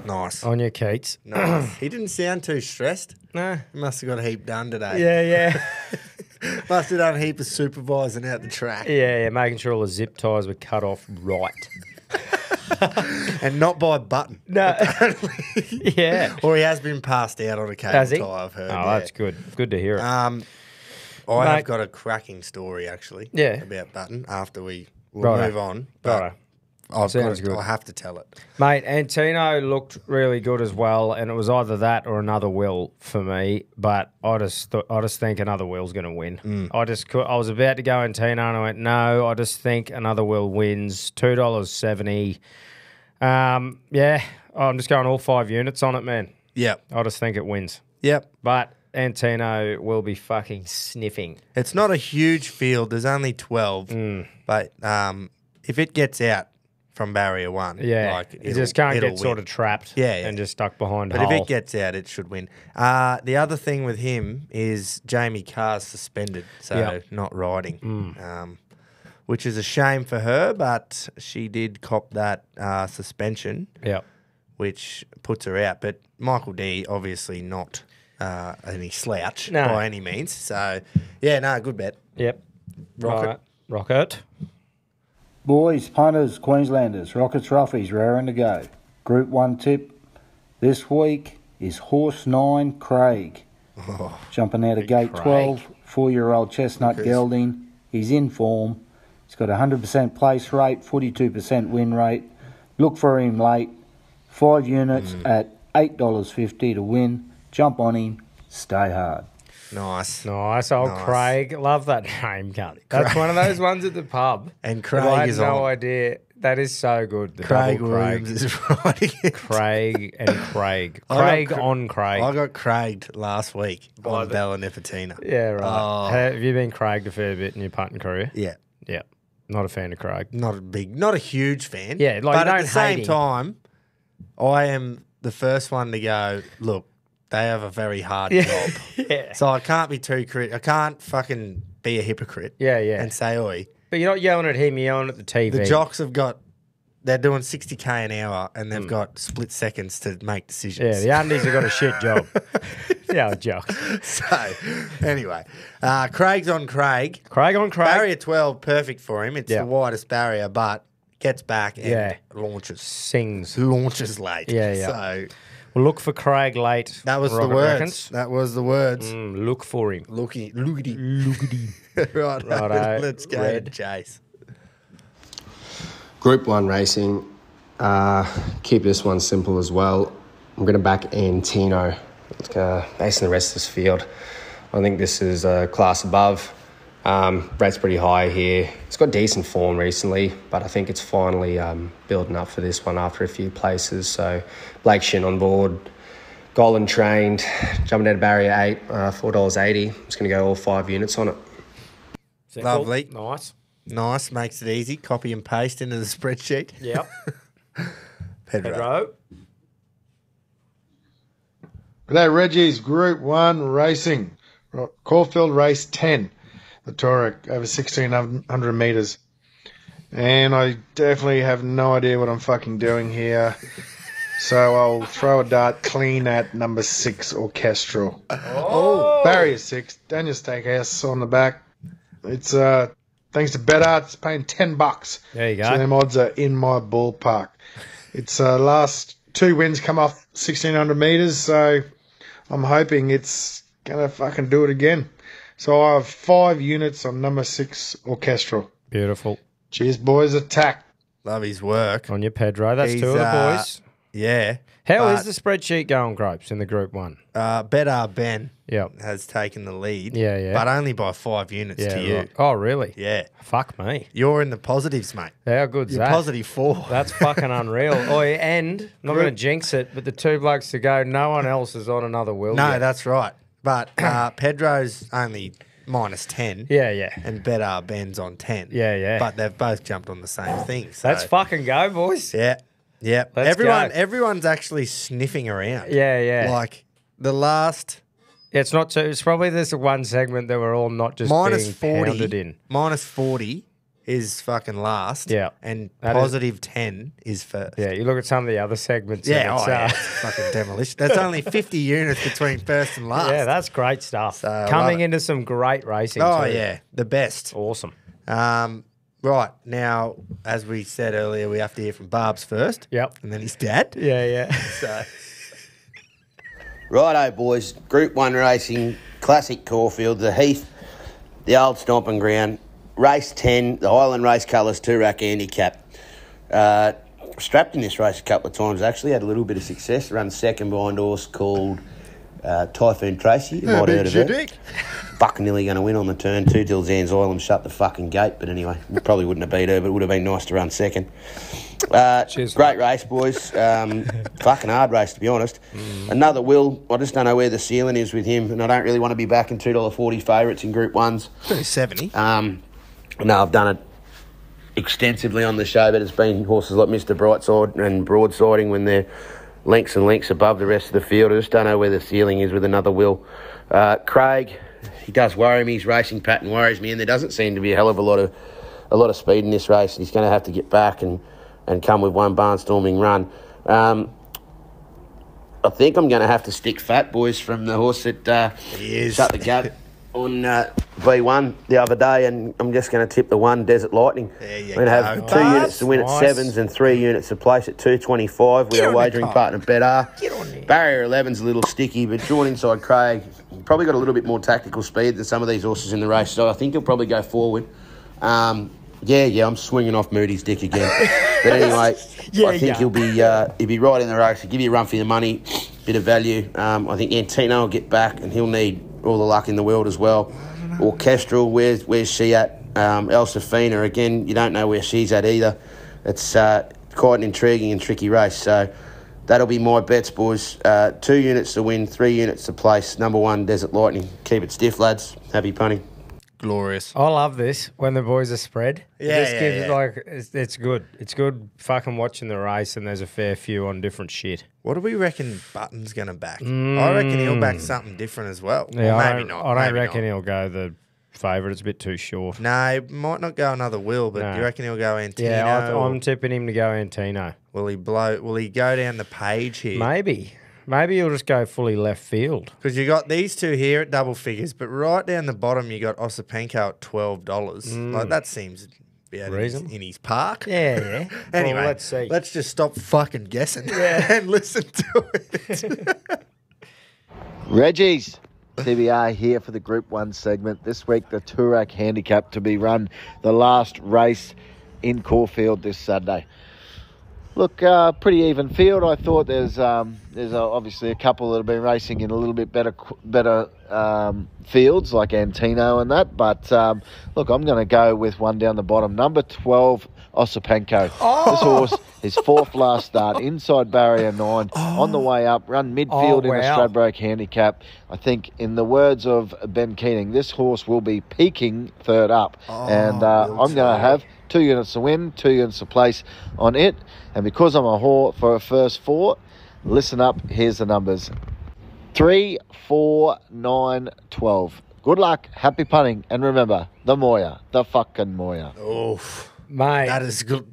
Nice. On your Keats. *clears throat* Nice. he didn't sound too stressed. No. He must have got a heap done today. Yeah, yeah. *laughs* *laughs* Must have done a heap of supervising out the track. yeah, yeah. Making sure all the zip ties were cut off right. *laughs* And not by button. No. yeah. Or he has been passed out on a cable Has he? tie, Oh, I've heard. yeah. that's good. Good to hear it. Um, I Mate. have got a cracking story actually. Yeah. About Button after we we'll Righto. move on. but Righto. I've Sounds got to, good. I have to tell it. Mate, Antino looked really good as well, and it was either that or another Wil for me. But I just, th- I just think another Wil's going to win. Mm. I just, I was about to go Antino, and I went no. I just think another Wil wins. Two dollars seventy. Um, yeah, I'm just going all five units on it, man. Yeah, I just think it wins. Yep. But Antino will be fucking sniffing. It's not a huge field. There's only twelve, Mm. but um, if it gets out from barrier one, Yeah, like it'll- just can't get sort of trapped. Yeah, yeah. and just stuck behind. But if it gets out, it should win. Uh, the other thing with him is Jamie Kah's suspended, so Yep. not riding, Mm. um, which is a shame for her. But she did cop that uh, suspension, Yep. which puts her out. But Michael Dee, obviously not uh, any slouch No. by any means. So yeah, no, good bet. Yep. Rocket. Right. Rocket. Boys, punters, Queenslanders, Rockets, Roughies, raring to go. Group 1 tip this week is Horse 9 Craig. Oh. Jumping out of gate Craig. 12, four year old chestnut gelding. He's in form. He's got a 100% place rate, 42% win rate. Look for him late. Five units mm. at $8.50 to win. Jump on him. Stay hard. Nice. Nice old Nice. Craig. Love that *laughs* name, cunt. That's one of those ones at the pub. And that I Craig had is no on. idea That is so good. The Craig double Williams is *laughs* riding it. Craig and Craig. I got Craig Cra- on Craig. I got Craig last week By on Bella Nipotina. yeah, right. Oh. Have you been Craig a fair bit in your punting career? Yeah. Yeah. Not a fan of Craig. Not a big, not a huge fan. Yeah, like, but at don't the hate same him. time, I am the first one to go. Look, they have a very hard Yeah. job, *laughs* yeah. so I can't be too crit. I can't fucking be a hypocrite. Yeah, yeah. and say, "Oi, But you're not yelling at him, you're yelling at the TV. the jocks have got." They're doing 60k an hour, and Hmm. they've got split seconds to make decisions. Yeah, the undies have got a shit job. *laughs* yeah, jock. so, anyway, uh, Craig's on Craig. Craig on Craig. Barrier 12, perfect for him. It's Yeah. the widest barrier, but gets back and Yeah. launches. Sings. Launches late. Yeah, yeah. So look for Craig late. that was Robert the words. reckons. That was the words. Mm, look for him. Looky, lookity, lookity. *laughs* right, Righto, *laughs* let's go, red. Chase. Group one racing. Uh, keep this one simple as well. I'm going to back Antino. Uh, based on the rest of this field, I think this is a class above. Um, rate's pretty high here. It's got decent form recently, but I think it's finally um, building up for this one after a few places. So Blake Shinn on board, Golden trained, jumping out of barrier eight, uh, four dollars eighty. Just going to go all five units on it. Simple. Lovely. Nice. Nice, makes it easy. Copy and paste into the *laughs* spreadsheet. Yep. *laughs* Pedro. Pedro. G'day, Reggie's Group 1 Racing. Right, Caulfield Race 10. The Toric, over 1600 metres. And I definitely have no idea what I'm fucking doing here. So I'll throw a dart clean at number 6, Orchestral. Oh. Barrier 6, Daniel Stackhouse on the back. It's, uh, thanks to Bet Arts, paying 10 bucks. There you go. So them odds are in my ballpark. It's uh, last two wins come off 1600 metres, so I'm hoping it's gonna fucking do it again. So I have five units on number six orchestral. Beautiful. Cheers, boys! Attack. Love his work. On your Pedro. That's He's, two of the uh, boys. Yeah. How is but, the spreadsheet going, Gropes, in the group one? Uh, Better Ben Yep. has taken the lead. Yeah, yeah. But only by five units Yeah. to you. right. Oh, really? Yeah. Fuck me. You're in the positives, mate. How good's You're that? positive four. That's fucking *laughs* unreal. Oh, and I'm not going to jinx it, but the two blokes to go, no one else is on another Wil. No, yet. that's right. But uh, *clears throat* Pedro's only minus 10. Yeah, yeah. And Better Ben's on 10. Yeah, yeah. But they've both jumped on the same thing. So. Let's fucking go, boys. Yeah. Yeah. Let's Everyone go. everyone's actually sniffing around. Yeah, yeah. Like the last It's not too. It's probably this one segment that we're all not just minus being 40 pounded in. minus 40 is fucking last. Yeah. And That is- positive 10 is first. Yeah, you look at some of the other segments. Yeah, and oh, yeah, uh, it's fucking demolition. That's only *laughs* 50 units between first and last. yeah, that's great stuff. So, I Coming love it. into some great racing. Oh, too. yeah. The best. awesome. Um, right. Now, as we said earlier, we have to hear from Barb's first. Yep. And then his dad. *laughs* Yeah, yeah. *laughs* So, Righto, boys. Group 1 racing, classic Caulfield, the Heath, the old stomping ground. Race 10, the Highland Race Colours, Toorak handicap. Uh, strapped in this race a couple of times, actually. Had a little bit of success. Run second behind horse called uh, Typhoon Tracy. You might have heard of her. Fucking nearly going to win on the turn. Two till Zan's Island shut the fucking gate. But anyway, we probably wouldn't have beat her, but it would have been nice to run second. Uh, Cheers. great race, boys. Um, *laughs* fucking hard race, to be honest. Another Wil. I just don't know where the ceiling is with him, and I don't really want to be back in $2.40 favourites in Group 1s. 70. Um, no, I've done it extensively on the show, but it's been horses like Mr. Brightside and Broadsiding when they're lengths and lengths above the rest of the field. I just don't know where the ceiling is with another Wil. Uh, Craig, he does worry me. His racing pattern worries me, and there doesn't seem to be a hell of a lot of a lot of speed in this race. He's going to have to get back and, and come with one barnstorming run. Um, I think I'm going to have to stick fat boys from the horse that uh, shut the gap *laughs* on uh, V1 the other day, and I'm just going to tip the one Desert Lightning. There you We're going to have go. two units to win Nice. at sevens and three units to place at 225 with Get our on the wagering partner Betr. Barrier 11's a little sticky, but drawn inside Craig. Probably got a little bit more tactical speed than some of these horses in the race, so I think he'll probably go forward. Um, yeah, yeah, I'm swinging off Moody's dick again. *laughs* but anyway, Yeah, I think yeah. he'll be uh, he'll be right in the race. He'll give you a run for your money, bit of value. Um, I think Antino will get back, and he'll need all the luck in the world as well. Orchestral, where's where's she at? Um, El Safina again, you don't know where she's at either. it's uh, quite an intriguing and tricky race. So that'll be my bets, boys. Uh, two units to win, three units to place. Number one, Desert Lightning. Keep it stiff, lads. Happy punting. Glorious. I love this when the boys are spread. Yeah, just yeah, gives yeah. like it's, it's good. It's good fucking watching the race and there's a fair few on different shit. What do we reckon Button's going to back? I reckon he'll back something different as well. Mm. Yeah, Or I maybe don't. I don't maybe reckon not. he'll go the favourite. It's a bit too short. No, he might not go another Wil, but No. you reckon he'll go Antino? Yeah, I, I'm tipping him to go Antino. will he blow? Will he go down the page here? Maybe. Maybe he'll just go fully left field. Because you got these two here at double figures, but right down the bottom you got Osipenko at twelve dollars. Like that seems be out in his, Reason. in his park. Mm. Yeah, yeah. *laughs* Anyway, Well, let's see. Let's just stop fucking guessing *laughs* and listen to it. *laughs* Reggie's TBR here for the Group 1 segment. This week, the Toorak Handicap to be run the last race in Caulfield this Saturday. Look, uh, pretty even field. I thought there's um, there's obviously a couple that have been racing in a little bit better better um, fields like Antino and that. But um, look, I'm going to go with one down the bottom, number 12, Osipenko. This horse, his fourth last start, *laughs* inside barrier nine, on the way up, run midfield in the wow. Stradbroke handicap. I think, in the words of Ben Keating, this horse will be peaking third up, and uh, I'm going to have two units to win, two units to place on it. And because I'm a whore for a first four, listen up. Here's the numbers: three, four, nine, twelve. Good luck, happy punting, and remember the Moir, the fucking Moir. Oof, Mate. that is good.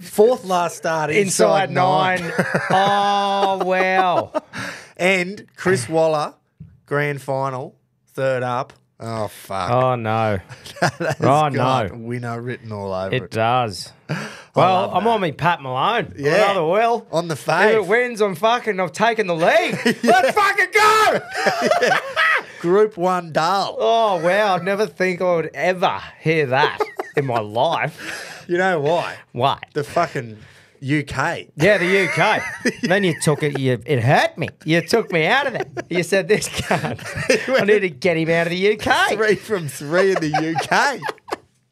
Fourth last start inside, Inside nine. *laughs* oh, wow. and Chris Waller, grand final, third up. Oh fuck! Oh, no. *laughs* Oh, got no. winner written all over it. It does. *laughs* Well, I'm that. on me Pat Malone. Yeah. Another Wil. On the If it wins, I'm fucking, I've taken the lead. *laughs* Let's fucking go. Group one Dahl. Oh, wow. I'd never think I would ever hear that in my life. You know why? Why? The fucking UK. Yeah, the UK. *laughs* then you took it. You, it hurt me. You took me out of there. You said this guy. *laughs* I need to get him out of the UK. Three from three in the UK.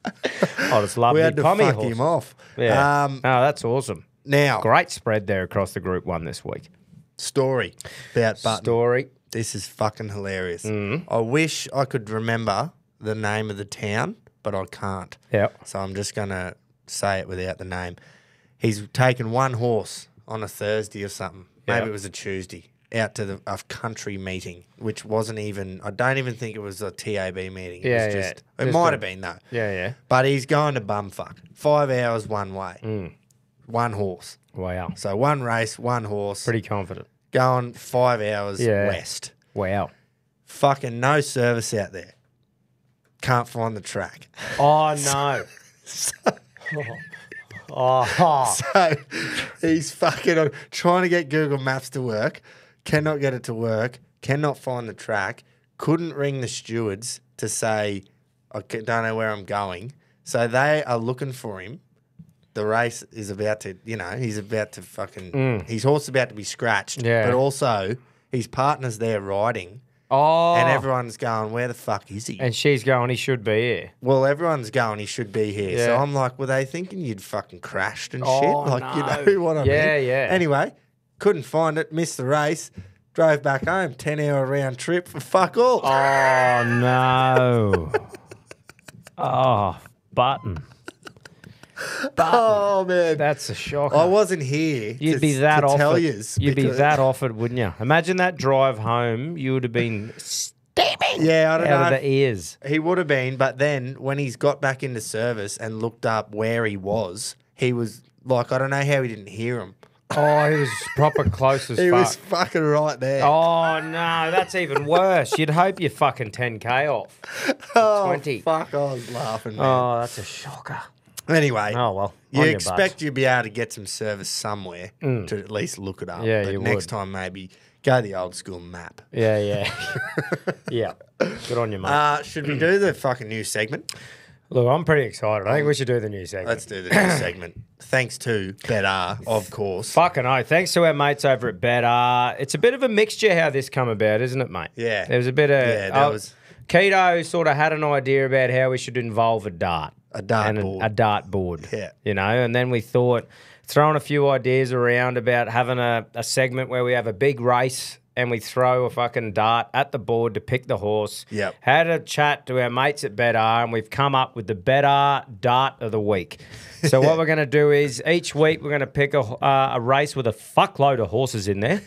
I just love we had to pommy fuck horses. him off. Yeah. Um, oh, that's awesome. now, Great spread there across the group one this week. story about Button. Story. This is fucking hilarious. Mm-hmm. I wish I could remember the name of the town, but I can't. Yep. So I'm just going to say it without the name. He's taken one horse on a Thursday or something. Maybe it was a Tuesday. Out to the a country meeting, which wasn't even. I don't even think it was a TAB meeting. It Yeah, was yeah. It Just might have been though. Yeah, yeah. But he's going to bumfuck. Five hours one way. Mm. One horse. Wow. So one race, one horse. Pretty confident. Going five hours Yeah. west. Wow. Fucking no service out there. Can't find the track. Oh *laughs* no. *laughs* oh. *laughs* So he's fucking trying to get Google Maps to work, cannot get it to work, cannot find the track, couldn't ring the stewards to say, I don't know where I'm going. So they are looking for him. The race is about to, you know, he's about to fucking, his horse is about to be scratched. Mm. Yeah. But also, his partner's there riding, Oh. and everyone's going, where the fuck is he? And she's going. He should be here. Well, everyone's going. He should be here. So I'm like, were they thinking you'd fucking crashed and Oh, shit? Like, you know *laughs* what I Yeah, mean? yeah. Anyway, couldn't find it. Missed the race. Drove back home. Ten hour round trip for fuck all. Oh no. *laughs* oh, button. Oh, man, That's a shocker. I wasn't here. You'd to, be that to off tell it. you'd be that off it, wouldn't you? Imagine that drive home. You would have been steaming Yeah, I don't out know. of the ears. He would have been, but then when he's got back into service and looked up where he was, he was like, I don't know how he didn't hear him. Oh, he was proper close as *laughs* He fuck. was fucking right there. Oh no, that's even worse. You'd hope you're fucking 10k off. *laughs* Oh, 20. Fuck, I was laughing, man. Oh, that's a shocker. Anyway, Oh well. you expect you'd be able to get some service somewhere to at least look it up. Yeah, but you next would. time maybe go the old school map. Yeah, yeah, *laughs* yeah. Good on you, mate. Uh, should we do the fucking new segment? Look, I'm pretty excited. I think we should do the new segment. Let's do the new *coughs* segment. Thanks to Betr, of course. Fucking oh, thanks to our mates over at Betr. It's a bit of a mixture how this come about, isn't it, mate? Yeah. There was a bit of Yeah, there oh, was- Keto sort of had an idea about how we should involve a dart. A dart and a, board. a dart board. Yeah. You know, and then we thought, throwing a few ideas around about having a, a segment where we have a big race and we throw a fucking dart at the board to pick the horse. Yep. Had a chat to our mates at Betr and we've come up with the Betr Dart of the Week. So what *laughs* we're going to do is each week we're going to pick a, uh, a race with a fuckload of horses in there.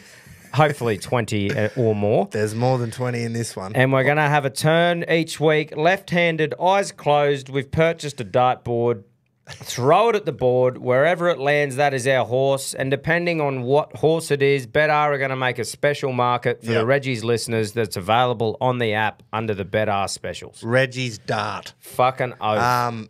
Hopefully 20 uh, or more. There's more than 20 in this one. And we're going to have a turn each week, left handed, eyes closed. We've purchased a dartboard. Throw it at the board. Wherever it lands, that is our horse. And depending on what horse it is, Betr are going to make a special market for the Reggie's listeners that's available on the app under the Betr specials. Reggie's dart. Fucking oath. Um,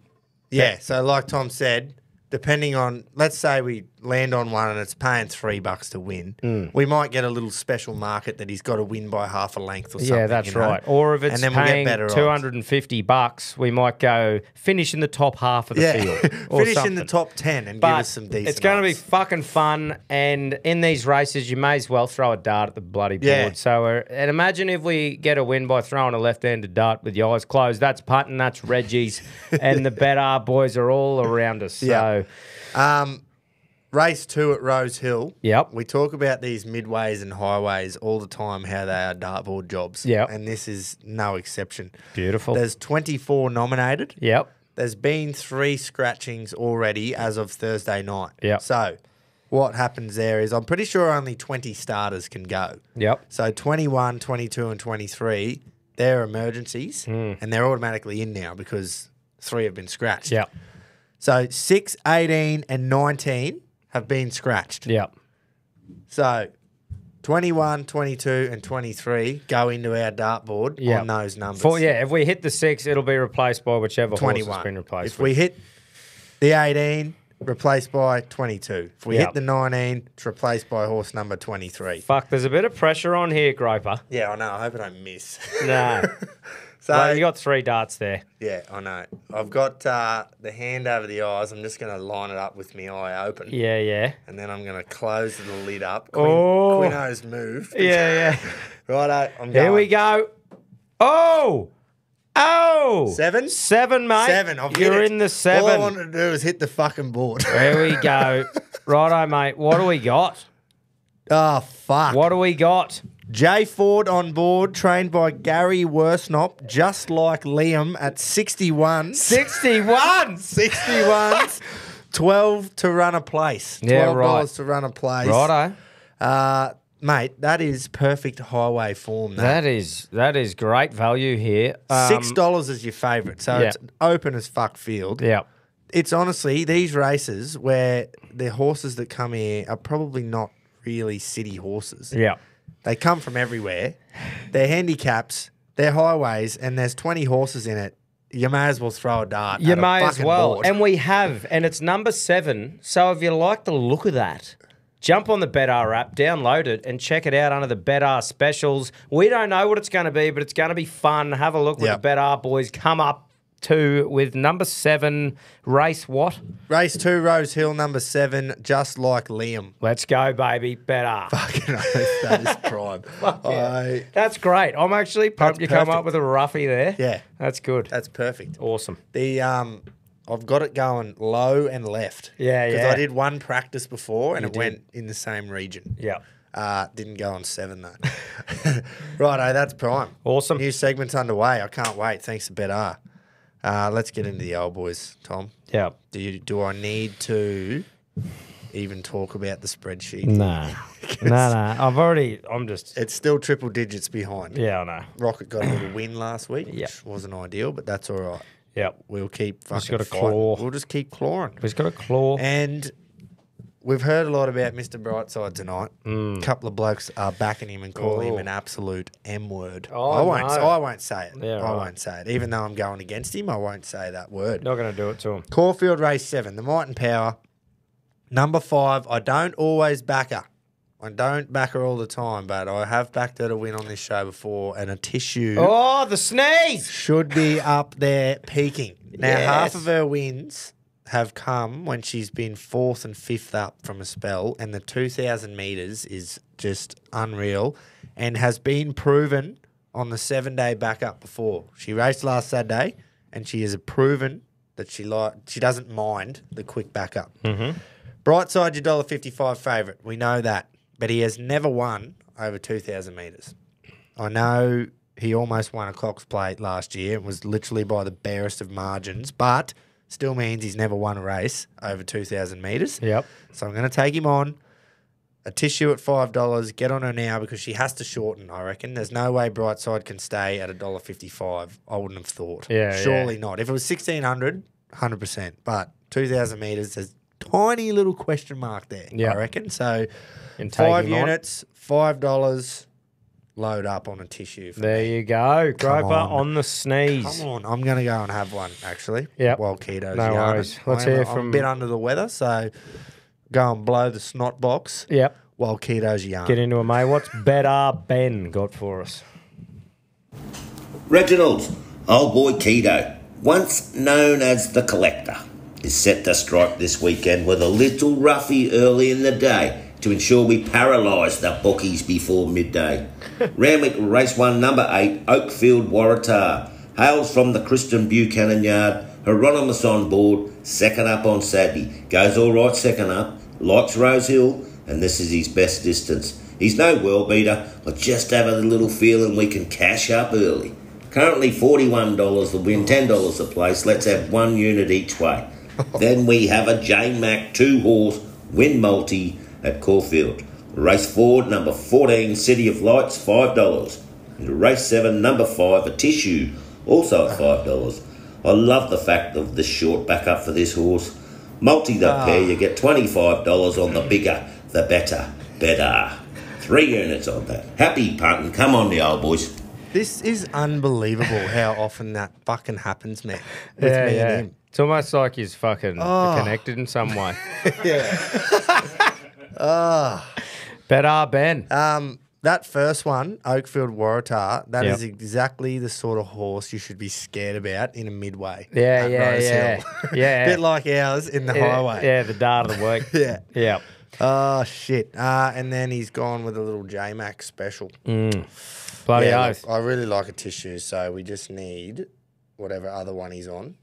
yeah. So, like Tom said, depending on, let's say we land on one and it's paying three bucks to win, Mm. we might get a little special market that he's got to win by half a length or something. yeah, that's you know? right. Or if it's and then we'll paying get better odds. 250 bucks, we might go finish in the top half of the Yeah, field. *laughs* or finish in the top ten and But give us some decent. It's going to be fucking fun, and in these races, you may as well throw a dart at the bloody board. Yeah. So, uh, and imagine if we get a win by throwing a left-handed dart with your eyes closed. That's putting, that's Reggie's, *laughs* and the better boys are all around us. Yeah. Um, race two at Rose Hill. Yep. We talk about these midways and highways all the time, how they are dartboard jobs. Yep. And this is no exception. beautiful. There's 24 nominated. yep. There's been three scratchings already as of Thursday night. Yep. So what happens there is I'm pretty sure only 20 starters can go. Yep. So 21, 22, and 23, they're emergencies Hmm. and they're automatically in now because three have been scratched. Yep. So 6, 18, and 19 have been scratched. Yep. So 21, 22, and 23 go into our dartboard Yep. on those numbers. For, yeah, if we hit the six, it'll be replaced by whichever horse 21. has been replaced. If we hit the 18, replaced by 22. If we Yep. hit the 19, it's replaced by horse number 23. Fuck, there's a bit of pressure on here, Groper. Yeah, I know. I hope I don't miss. No. *laughs* so, well, you got three darts there. yeah, I know. I've got uh, the hand over the eyes. I'm just going to line it up with my eye open. Yeah, yeah. And then I'm going to close the lid up. Oh. Quino's moved. Yeah, yeah. *laughs* Righto, I'm going. Here we go. Oh! Oh! Seven? Seven, mate. Seven. I've You're in the seven. All I wanted to do is hit the fucking board. There we go. *laughs* Righto, mate. What do we got? oh, fuck. What do we got? Jay Ford on board, trained by Gary Worsnop, just like Liam at 61. 61. *laughs* 61. 12 to run a place. $12 Yeah, right. to run a place. Righto. Uh, mate, that is perfect highway form. That. That is that is great value here. Um, Six dollars is your favourite, so yeah. it's open as fuck field. Yeah. It's honestly these races where the horses that come here are probably not really city horses. Yeah. They come from everywhere. They're handicaps, they're highways, and there's 20 horses in it. You may as well throw a dart. You may as well. board. And we have, and it's number seven. So if you like the look of that, jump on the Betr app, download it, and check it out under the Betr specials. We don't know what it's going to be, but it's going to be fun. Have a look Yep. the Betr boys come up to with number seven, race what? Race two, Rose Hill, number seven, just like Liam. Let's go, baby. Better. *laughs* Fucking oath, that is prime. *laughs* I, That's great. I'm actually pumped That's you come perfect. up with a roughie there. yeah, That's good. that's perfect. awesome. The um, I've got it going low and left. Yeah, yeah. Because. I did one practice before and You it did. went in the same region. Yeah. Uh, didn't go on seven though. Right, *laughs* Righto, that's prime. Awesome. New segment's underway. I can't wait. Thanks to Betr. Uh, let's get into the old boys, Tom. Yeah. Do you, do I need to even talk about the spreadsheet? No. no, no. I've already, I'm just, It's still triple digits behind. yeah, I know. Rocket got a little *clears throat* win last week, which Yep. wasn't ideal, but that's all right. Yep. We'll keep fucking gotta fighting. claw. We'll just keep clawing. He's got a claw. And we've heard a lot about Mr. Brightside tonight. Mm. A couple of blokes are backing him and calling him Oh. an absolute M word. Oh, I won't. no. I won't say it. Yeah, I right. won't say it. Even though I'm going against him, I won't say that word. Not going to do it to him. Caulfield race seven, the Might and Power. Number five. I don't always back her. I don't back her all the time, but I have backed her to win on this show before, and Atishu Oh, the sneeze. should be up there peaking. Now, half of her wins have come when she's been fourth and fifth up from a spell, and the 2,000 metres is just unreal and has been proven on the seven day backup before. She raced last Saturday, and she has proven that she like she doesn't mind the quick backup. Mm-hmm. Brightside, your dollar fifty five favourite. We know that, but he has never won over two thousand meters. I know he almost won a Cox Plate last year. It was literally by the barest of margins, but still means he's never won a race over two thousand meters. Yep. So I'm going to take him on. Atishu at five dollars. Get on her now because she has to shorten. I reckon. There's no way Brightside can stay at a dollar fifty-five. I wouldn't have thought. Yeah, surely not. If it was 1600, 100 percent. But two thousand meters, there's tiny little question mark there. Yeah. I reckon. So five on. units, five dollars. Load up on Atishu. For There me. you go. Groper on. on. the sneeze. Come on, I'm gonna go and have one actually. Yep. While keto's No yarning. worries. Let's I'm, hear I'm from- a bit under the weather, so go and blow the snot box Yep. while keto's yarn. Get into it, mate. What's better Ben got for us? Reginald, old boy Keto, once known as the Collector, is set to strike this weekend with a little roughy early in the day to ensure we paralyse the bookies before midday. Ramwick Race 1 Number 8, Oakfield Waratah, hails from the Christian Buchanan yard, Hieronymus on board, second up on Saturday. Goes all right second up, likes Rose Hill, and this is his best distance. He's no world beater, I just have a little feeling we can cash up early. Currently $41 the win, $10 the place. Let's have one unit each way. *laughs* then we have a J Mac two horse win multi at Caulfield. Race 4, number 14, City of Lights, $5. Race 7, number 5, Atishu, also at $5. I love the fact of this short backup for this horse. Multi the ah. pair, you get $25 on the bigger, the better, better. Three units on that. Happy punting. Come on, the old boys. This is unbelievable how *laughs* often that fucking happens, man. With yeah, me yeah. and him. It's almost like he's fucking Oh. connected in some way. *laughs* Yeah. *laughs* Ah. Better Ben. Um, that first one, Oakfield Waratah, that is Yep. exactly the sort of horse you should be scared about in a midway. Yeah, at yeah, Rose yeah. Hill. *laughs* Yeah. *laughs* Bit like ours in the yeah, highway. Yeah, the dart of the week. *laughs* Yeah. yeah. Oh shit! Uh, and then he's gone with a little J Max special. Bloody Yeah, oath. look, I really like Atishu, so we just need whatever other one he's on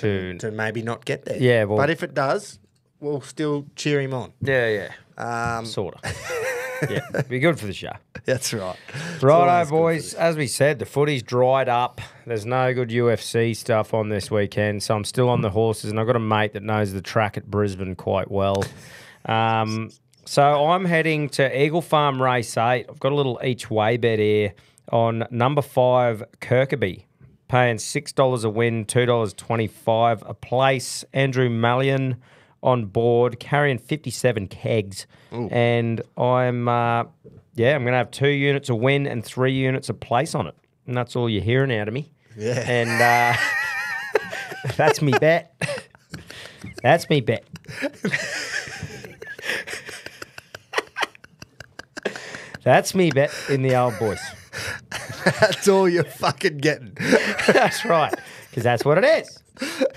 To to maybe not get there. Yeah, well- but if it does, we'll still cheer him on. yeah, yeah. Um, Sort of. *laughs* yeah, be good for the show. that's right. Righto, boys. As we said, the footy's dried up. There's no good UFC stuff on this weekend, so I'm still on the horses, and I've got a mate that knows the track at Brisbane quite well. Um, so I'm heading to Eagle Farm Race 8. I've got a little each way bet here on number five, Kirkby, paying $6 a win, $2.25 a place. Andrew Mallyon on board, carrying 57 kegs. And I'm, uh, yeah, I'm going to have two units of win and three units of place on it. And that's all you're hearing out of me. Yeah. And uh, *laughs* that's me bet. That's me bet. That's me bet in the old boys. That's all you're fucking getting. *laughs* That's right, because that's what it is.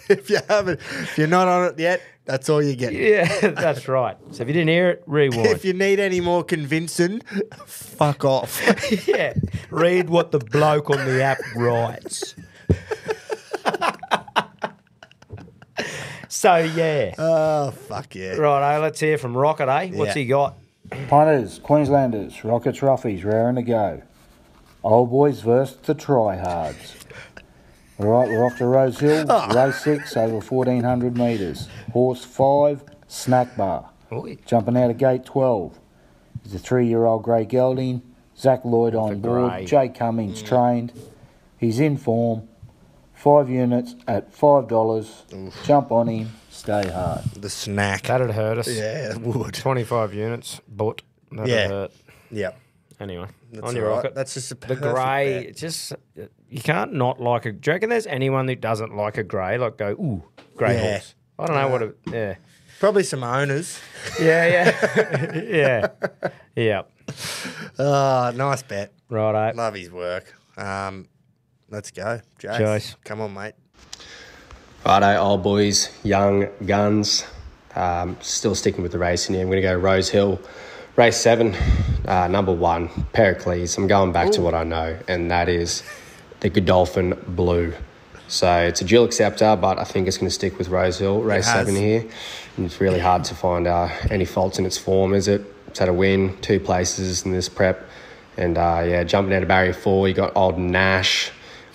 if you haven't, if you're not on it yet, that's all you get. Yeah, *laughs* that's right. So if you didn't hear it, rewind. If you need any more convincing, *laughs* fuck off. *laughs* yeah, read what the bloke on the app writes. so yeah, oh fuck yeah! right. Let's hear from Rocket. Eh, what's Yeah. he got? Punters, Queenslanders, Rockets, Roughies, raring to go. Old boys versus the tryhards. All right, we're off to Rose Hill, ah. race six over 1400 metres. Horse five, Snack Bar. Oi. Jumping out of gate 12 is a three year old Grey Gelding. Zac Lloyd on board. grey. Jay Cummings mm. trained. He's in form. Five units at $5. Jump on him. Stay hard. The snack. That'd hurt us. Yeah, it would. Twenty-five units, but that'd Yeah. hurt. Yep. Anyway, That's on your all right. rocket. That's just a the grey. bet. it's Just you can't not like a. Do you reckon there's anyone that doesn't like a grey? Like go ooh, grey Yeah. horse. I don't know what. A, yeah. Probably some owners. *laughs* Yeah, yeah, *laughs* yeah, yeah. Oh, nice bet. Right, Love his work. Um, let's go, Jace. Jace. Come on, mate. Righto, old boys, young guns. Um, still sticking with the racing here. I'm going to go Rose Hill, race seven, uh, number one, Pericles. I'm going back to what I know, and that is the Godolphin Blue. So it's a dual acceptor, but I think it's going to stick with Rosehill race seven here. And it's really hard to find uh, any faults in its form, is it? It's had a win, two places in this prep. And uh, yeah, jumping out of barrier four, you got old Nash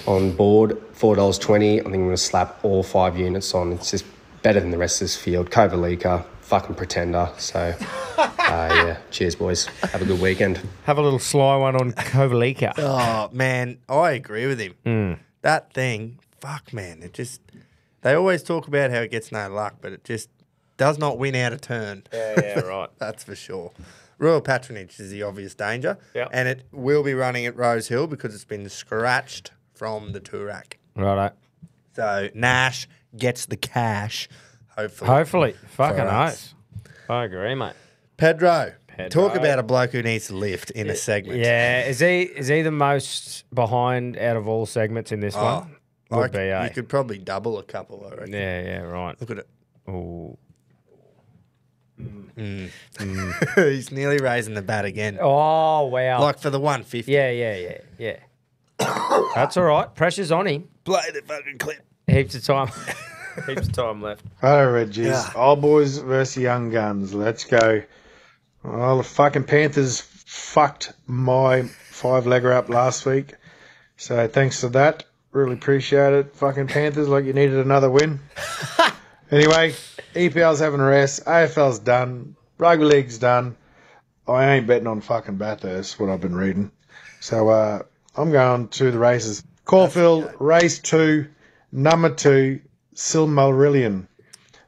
on board, $4.20. I think I'm going to slap all five units on. It's just better than the rest of this field. Kovalica, fucking pretender. So uh, yeah, cheers, boys. Have a good weekend. Have a little sly one on Kovalica. *laughs* Oh man, I agree with him. That thing, fuck man, it just they always talk about how it gets no luck, but it just does not win out of turn. Yeah, yeah, *laughs* right. That's for sure. Royal patronage is the obvious danger. Yep. And it will be running at Rose Hill because it's been scratched from the Toorak. Righto. So Nash gets the cash, hopefully. Hopefully. Fucking nice. I agree, mate. Pedro, Pedro. talk about a bloke who needs to lift in a segment. Yeah, is he is he the most behind out of all segments in this Oh, one? Would like, be, eh? you could probably double a couple, I reckon. Yeah, yeah, right. Look at it. Ooh. *laughs* He's nearly raising the bat again. Oh wow. Like for the 150. yeah, yeah, yeah, yeah. That's all right. Pressure's on him. Play the fucking clip. Heaps of time. *laughs* *laughs* Heaps of time left. Hello, Reggies. Yeah. Old boys versus young guns. Let's go. Well, the fucking Panthers fucked my five legger up last week. So thanks for that. Really appreciate it. Fucking Panthers, like you needed another win. *laughs* anyway, EPL's having a rest. AFL's done. Rugby league's done. I ain't betting on fucking Bathurst, what I've been reading. So uh, I'm going to the races. Caulfield, race two, number two, Silmarillion.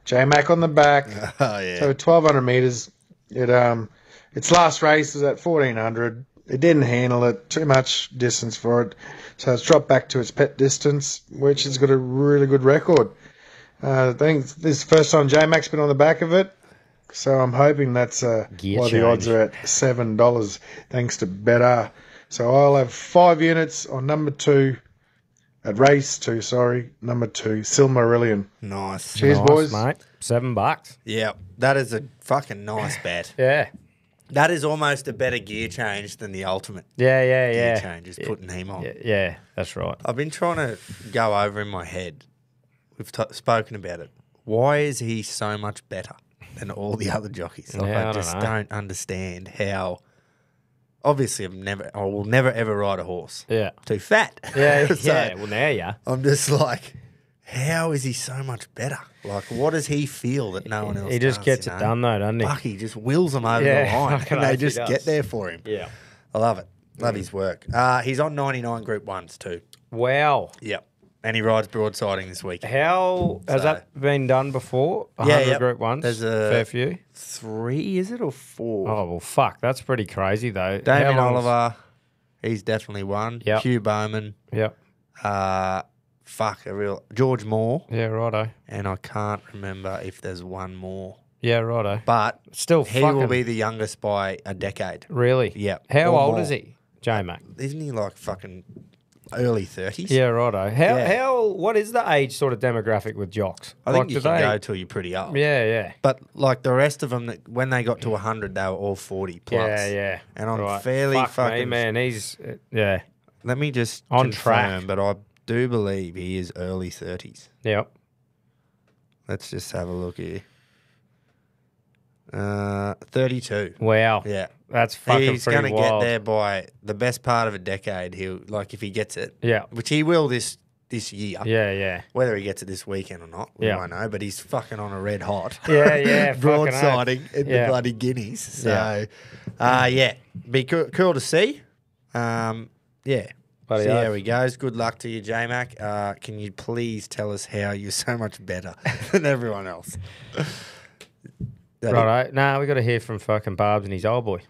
J Mac on the back. *laughs* Oh, yeah. So 1200 meters. It um, its last race was at 1400. It didn't handle it. Too much distance for it. So it's dropped back to its pet distance, which has got a really good record. Uh, I think this is the first time J Mac's been on the back of it. So I'm hoping that's uh, Gear why the odds are at seven dollars, thanks to Betr. So I'll have five units on number two, at race two. Sorry, number two, Silmarillion. Nice. Cheers, Nice, boys. mate. Seven bucks. Yeah, that is a fucking nice bet. Yeah. That is almost a better gear change than the ultimate Yeah, yeah, gear yeah. change, is putting him on. Yeah, yeah, that's right. I've been trying to go over in my head. We've t- spoken about it. Why is he so much better than all the other jockeys? Like, Yeah, I I don't just know. don't understand how. Obviously, I've never, I will never ever ride a horse. Yeah. Too fat. Yeah, *laughs* So, yeah. Well, now yeah. I'm just like, how is he so much better? Like, what does he feel that no one else? He just does, gets you it know? done though, doesn't he? Fuck, he just wheels them over Yeah, the line, *laughs* and they just get there for him. Yeah. I love it. Love his work. Uh, he's on 99 Group Ones too. Wow. Yep, and he rides broadsiding this week. How has So- that been done before? A Yeah, hundred yep. group ones. There's a- fair few. Three, is it or four? Oh well, fuck. That's pretty crazy though. Damien How long's- Oliver, he's definitely one. Yep. Hugh Bowman, Yep. uh, fuck a real George Moore, Yeah. Righto. and I can't remember if there's one more, Yeah. Righto. but Still, he fucking will be the youngest by a decade. really. Yep. How Or old more. is he, J Mac? Isn't he like fucking early thirties? Yeah. Righto. How Yeah. how what is the age sort of demographic with jocks? I think Like, you can they- go till you're pretty old. Yeah. Yeah. But like the rest of them, that when they got to 100, they were all 40 plus. Yeah. Yeah. And I'm Right. fairly Fuck fucking. me, man. He's uh, yeah. Let me just On confirm, track. but I do believe he is early 30s. Yep. Let's just have a look here. Uh, 32. Wow. Yeah. That's fucking He's pretty going to wild. get there by the best part of a decade. He'll like if he gets it. Yeah. Which he will this this year. Yeah. Yeah. Whether he gets it this weekend or not, we Yeah. won't know. But he's fucking on a red hot. *laughs* Yeah, yeah, *laughs* fucking broadsiding in Yeah. the bloody guineas. So, Yeah. uh, yeah, be cool, cool to see. Um, yeah. Bloody see how oath. he goes. Good luck to you, J Mac. Uh, can you please tell us how you're so much better *laughs* than everyone else? That it? Righto. Nah, we got to hear from fucking Barbs and his old boy.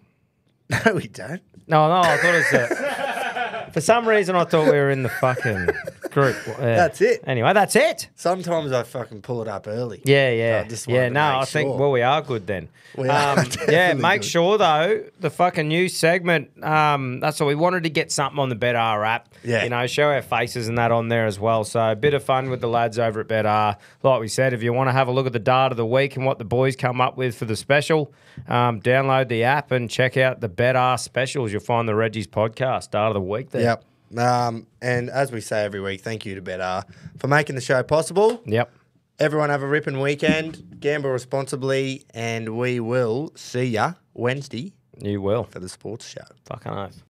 No, we don't. No, no, I thought it was. Uh, *laughs* for some reason, I thought we were in the fucking group. *laughs* Yeah. That's it. Anyway, that's it. Sometimes I fucking pull it up early. Yeah, yeah, just yeah. No, I think well, we are good then. We are Um, *laughs* yeah, make good. sure though the fucking new segment. Um, that's what we wanted to get something on the Betr app. Yeah. you know, show our faces and that on there as well. So a bit of fun with the lads over at Betr. Like we said, if you want to have a look at the data of the week and what the boys come up with for the special, um, download the app and check out the Betr specials. You'll find the Reggie's podcast data of the week there. Yep. Um, and as we say every week, thank you to Betr for making the show possible. Yep. Everyone have a ripping weekend. Gamble responsibly, and we will see ya Wednesday You will. for the sports show. Fucking oath.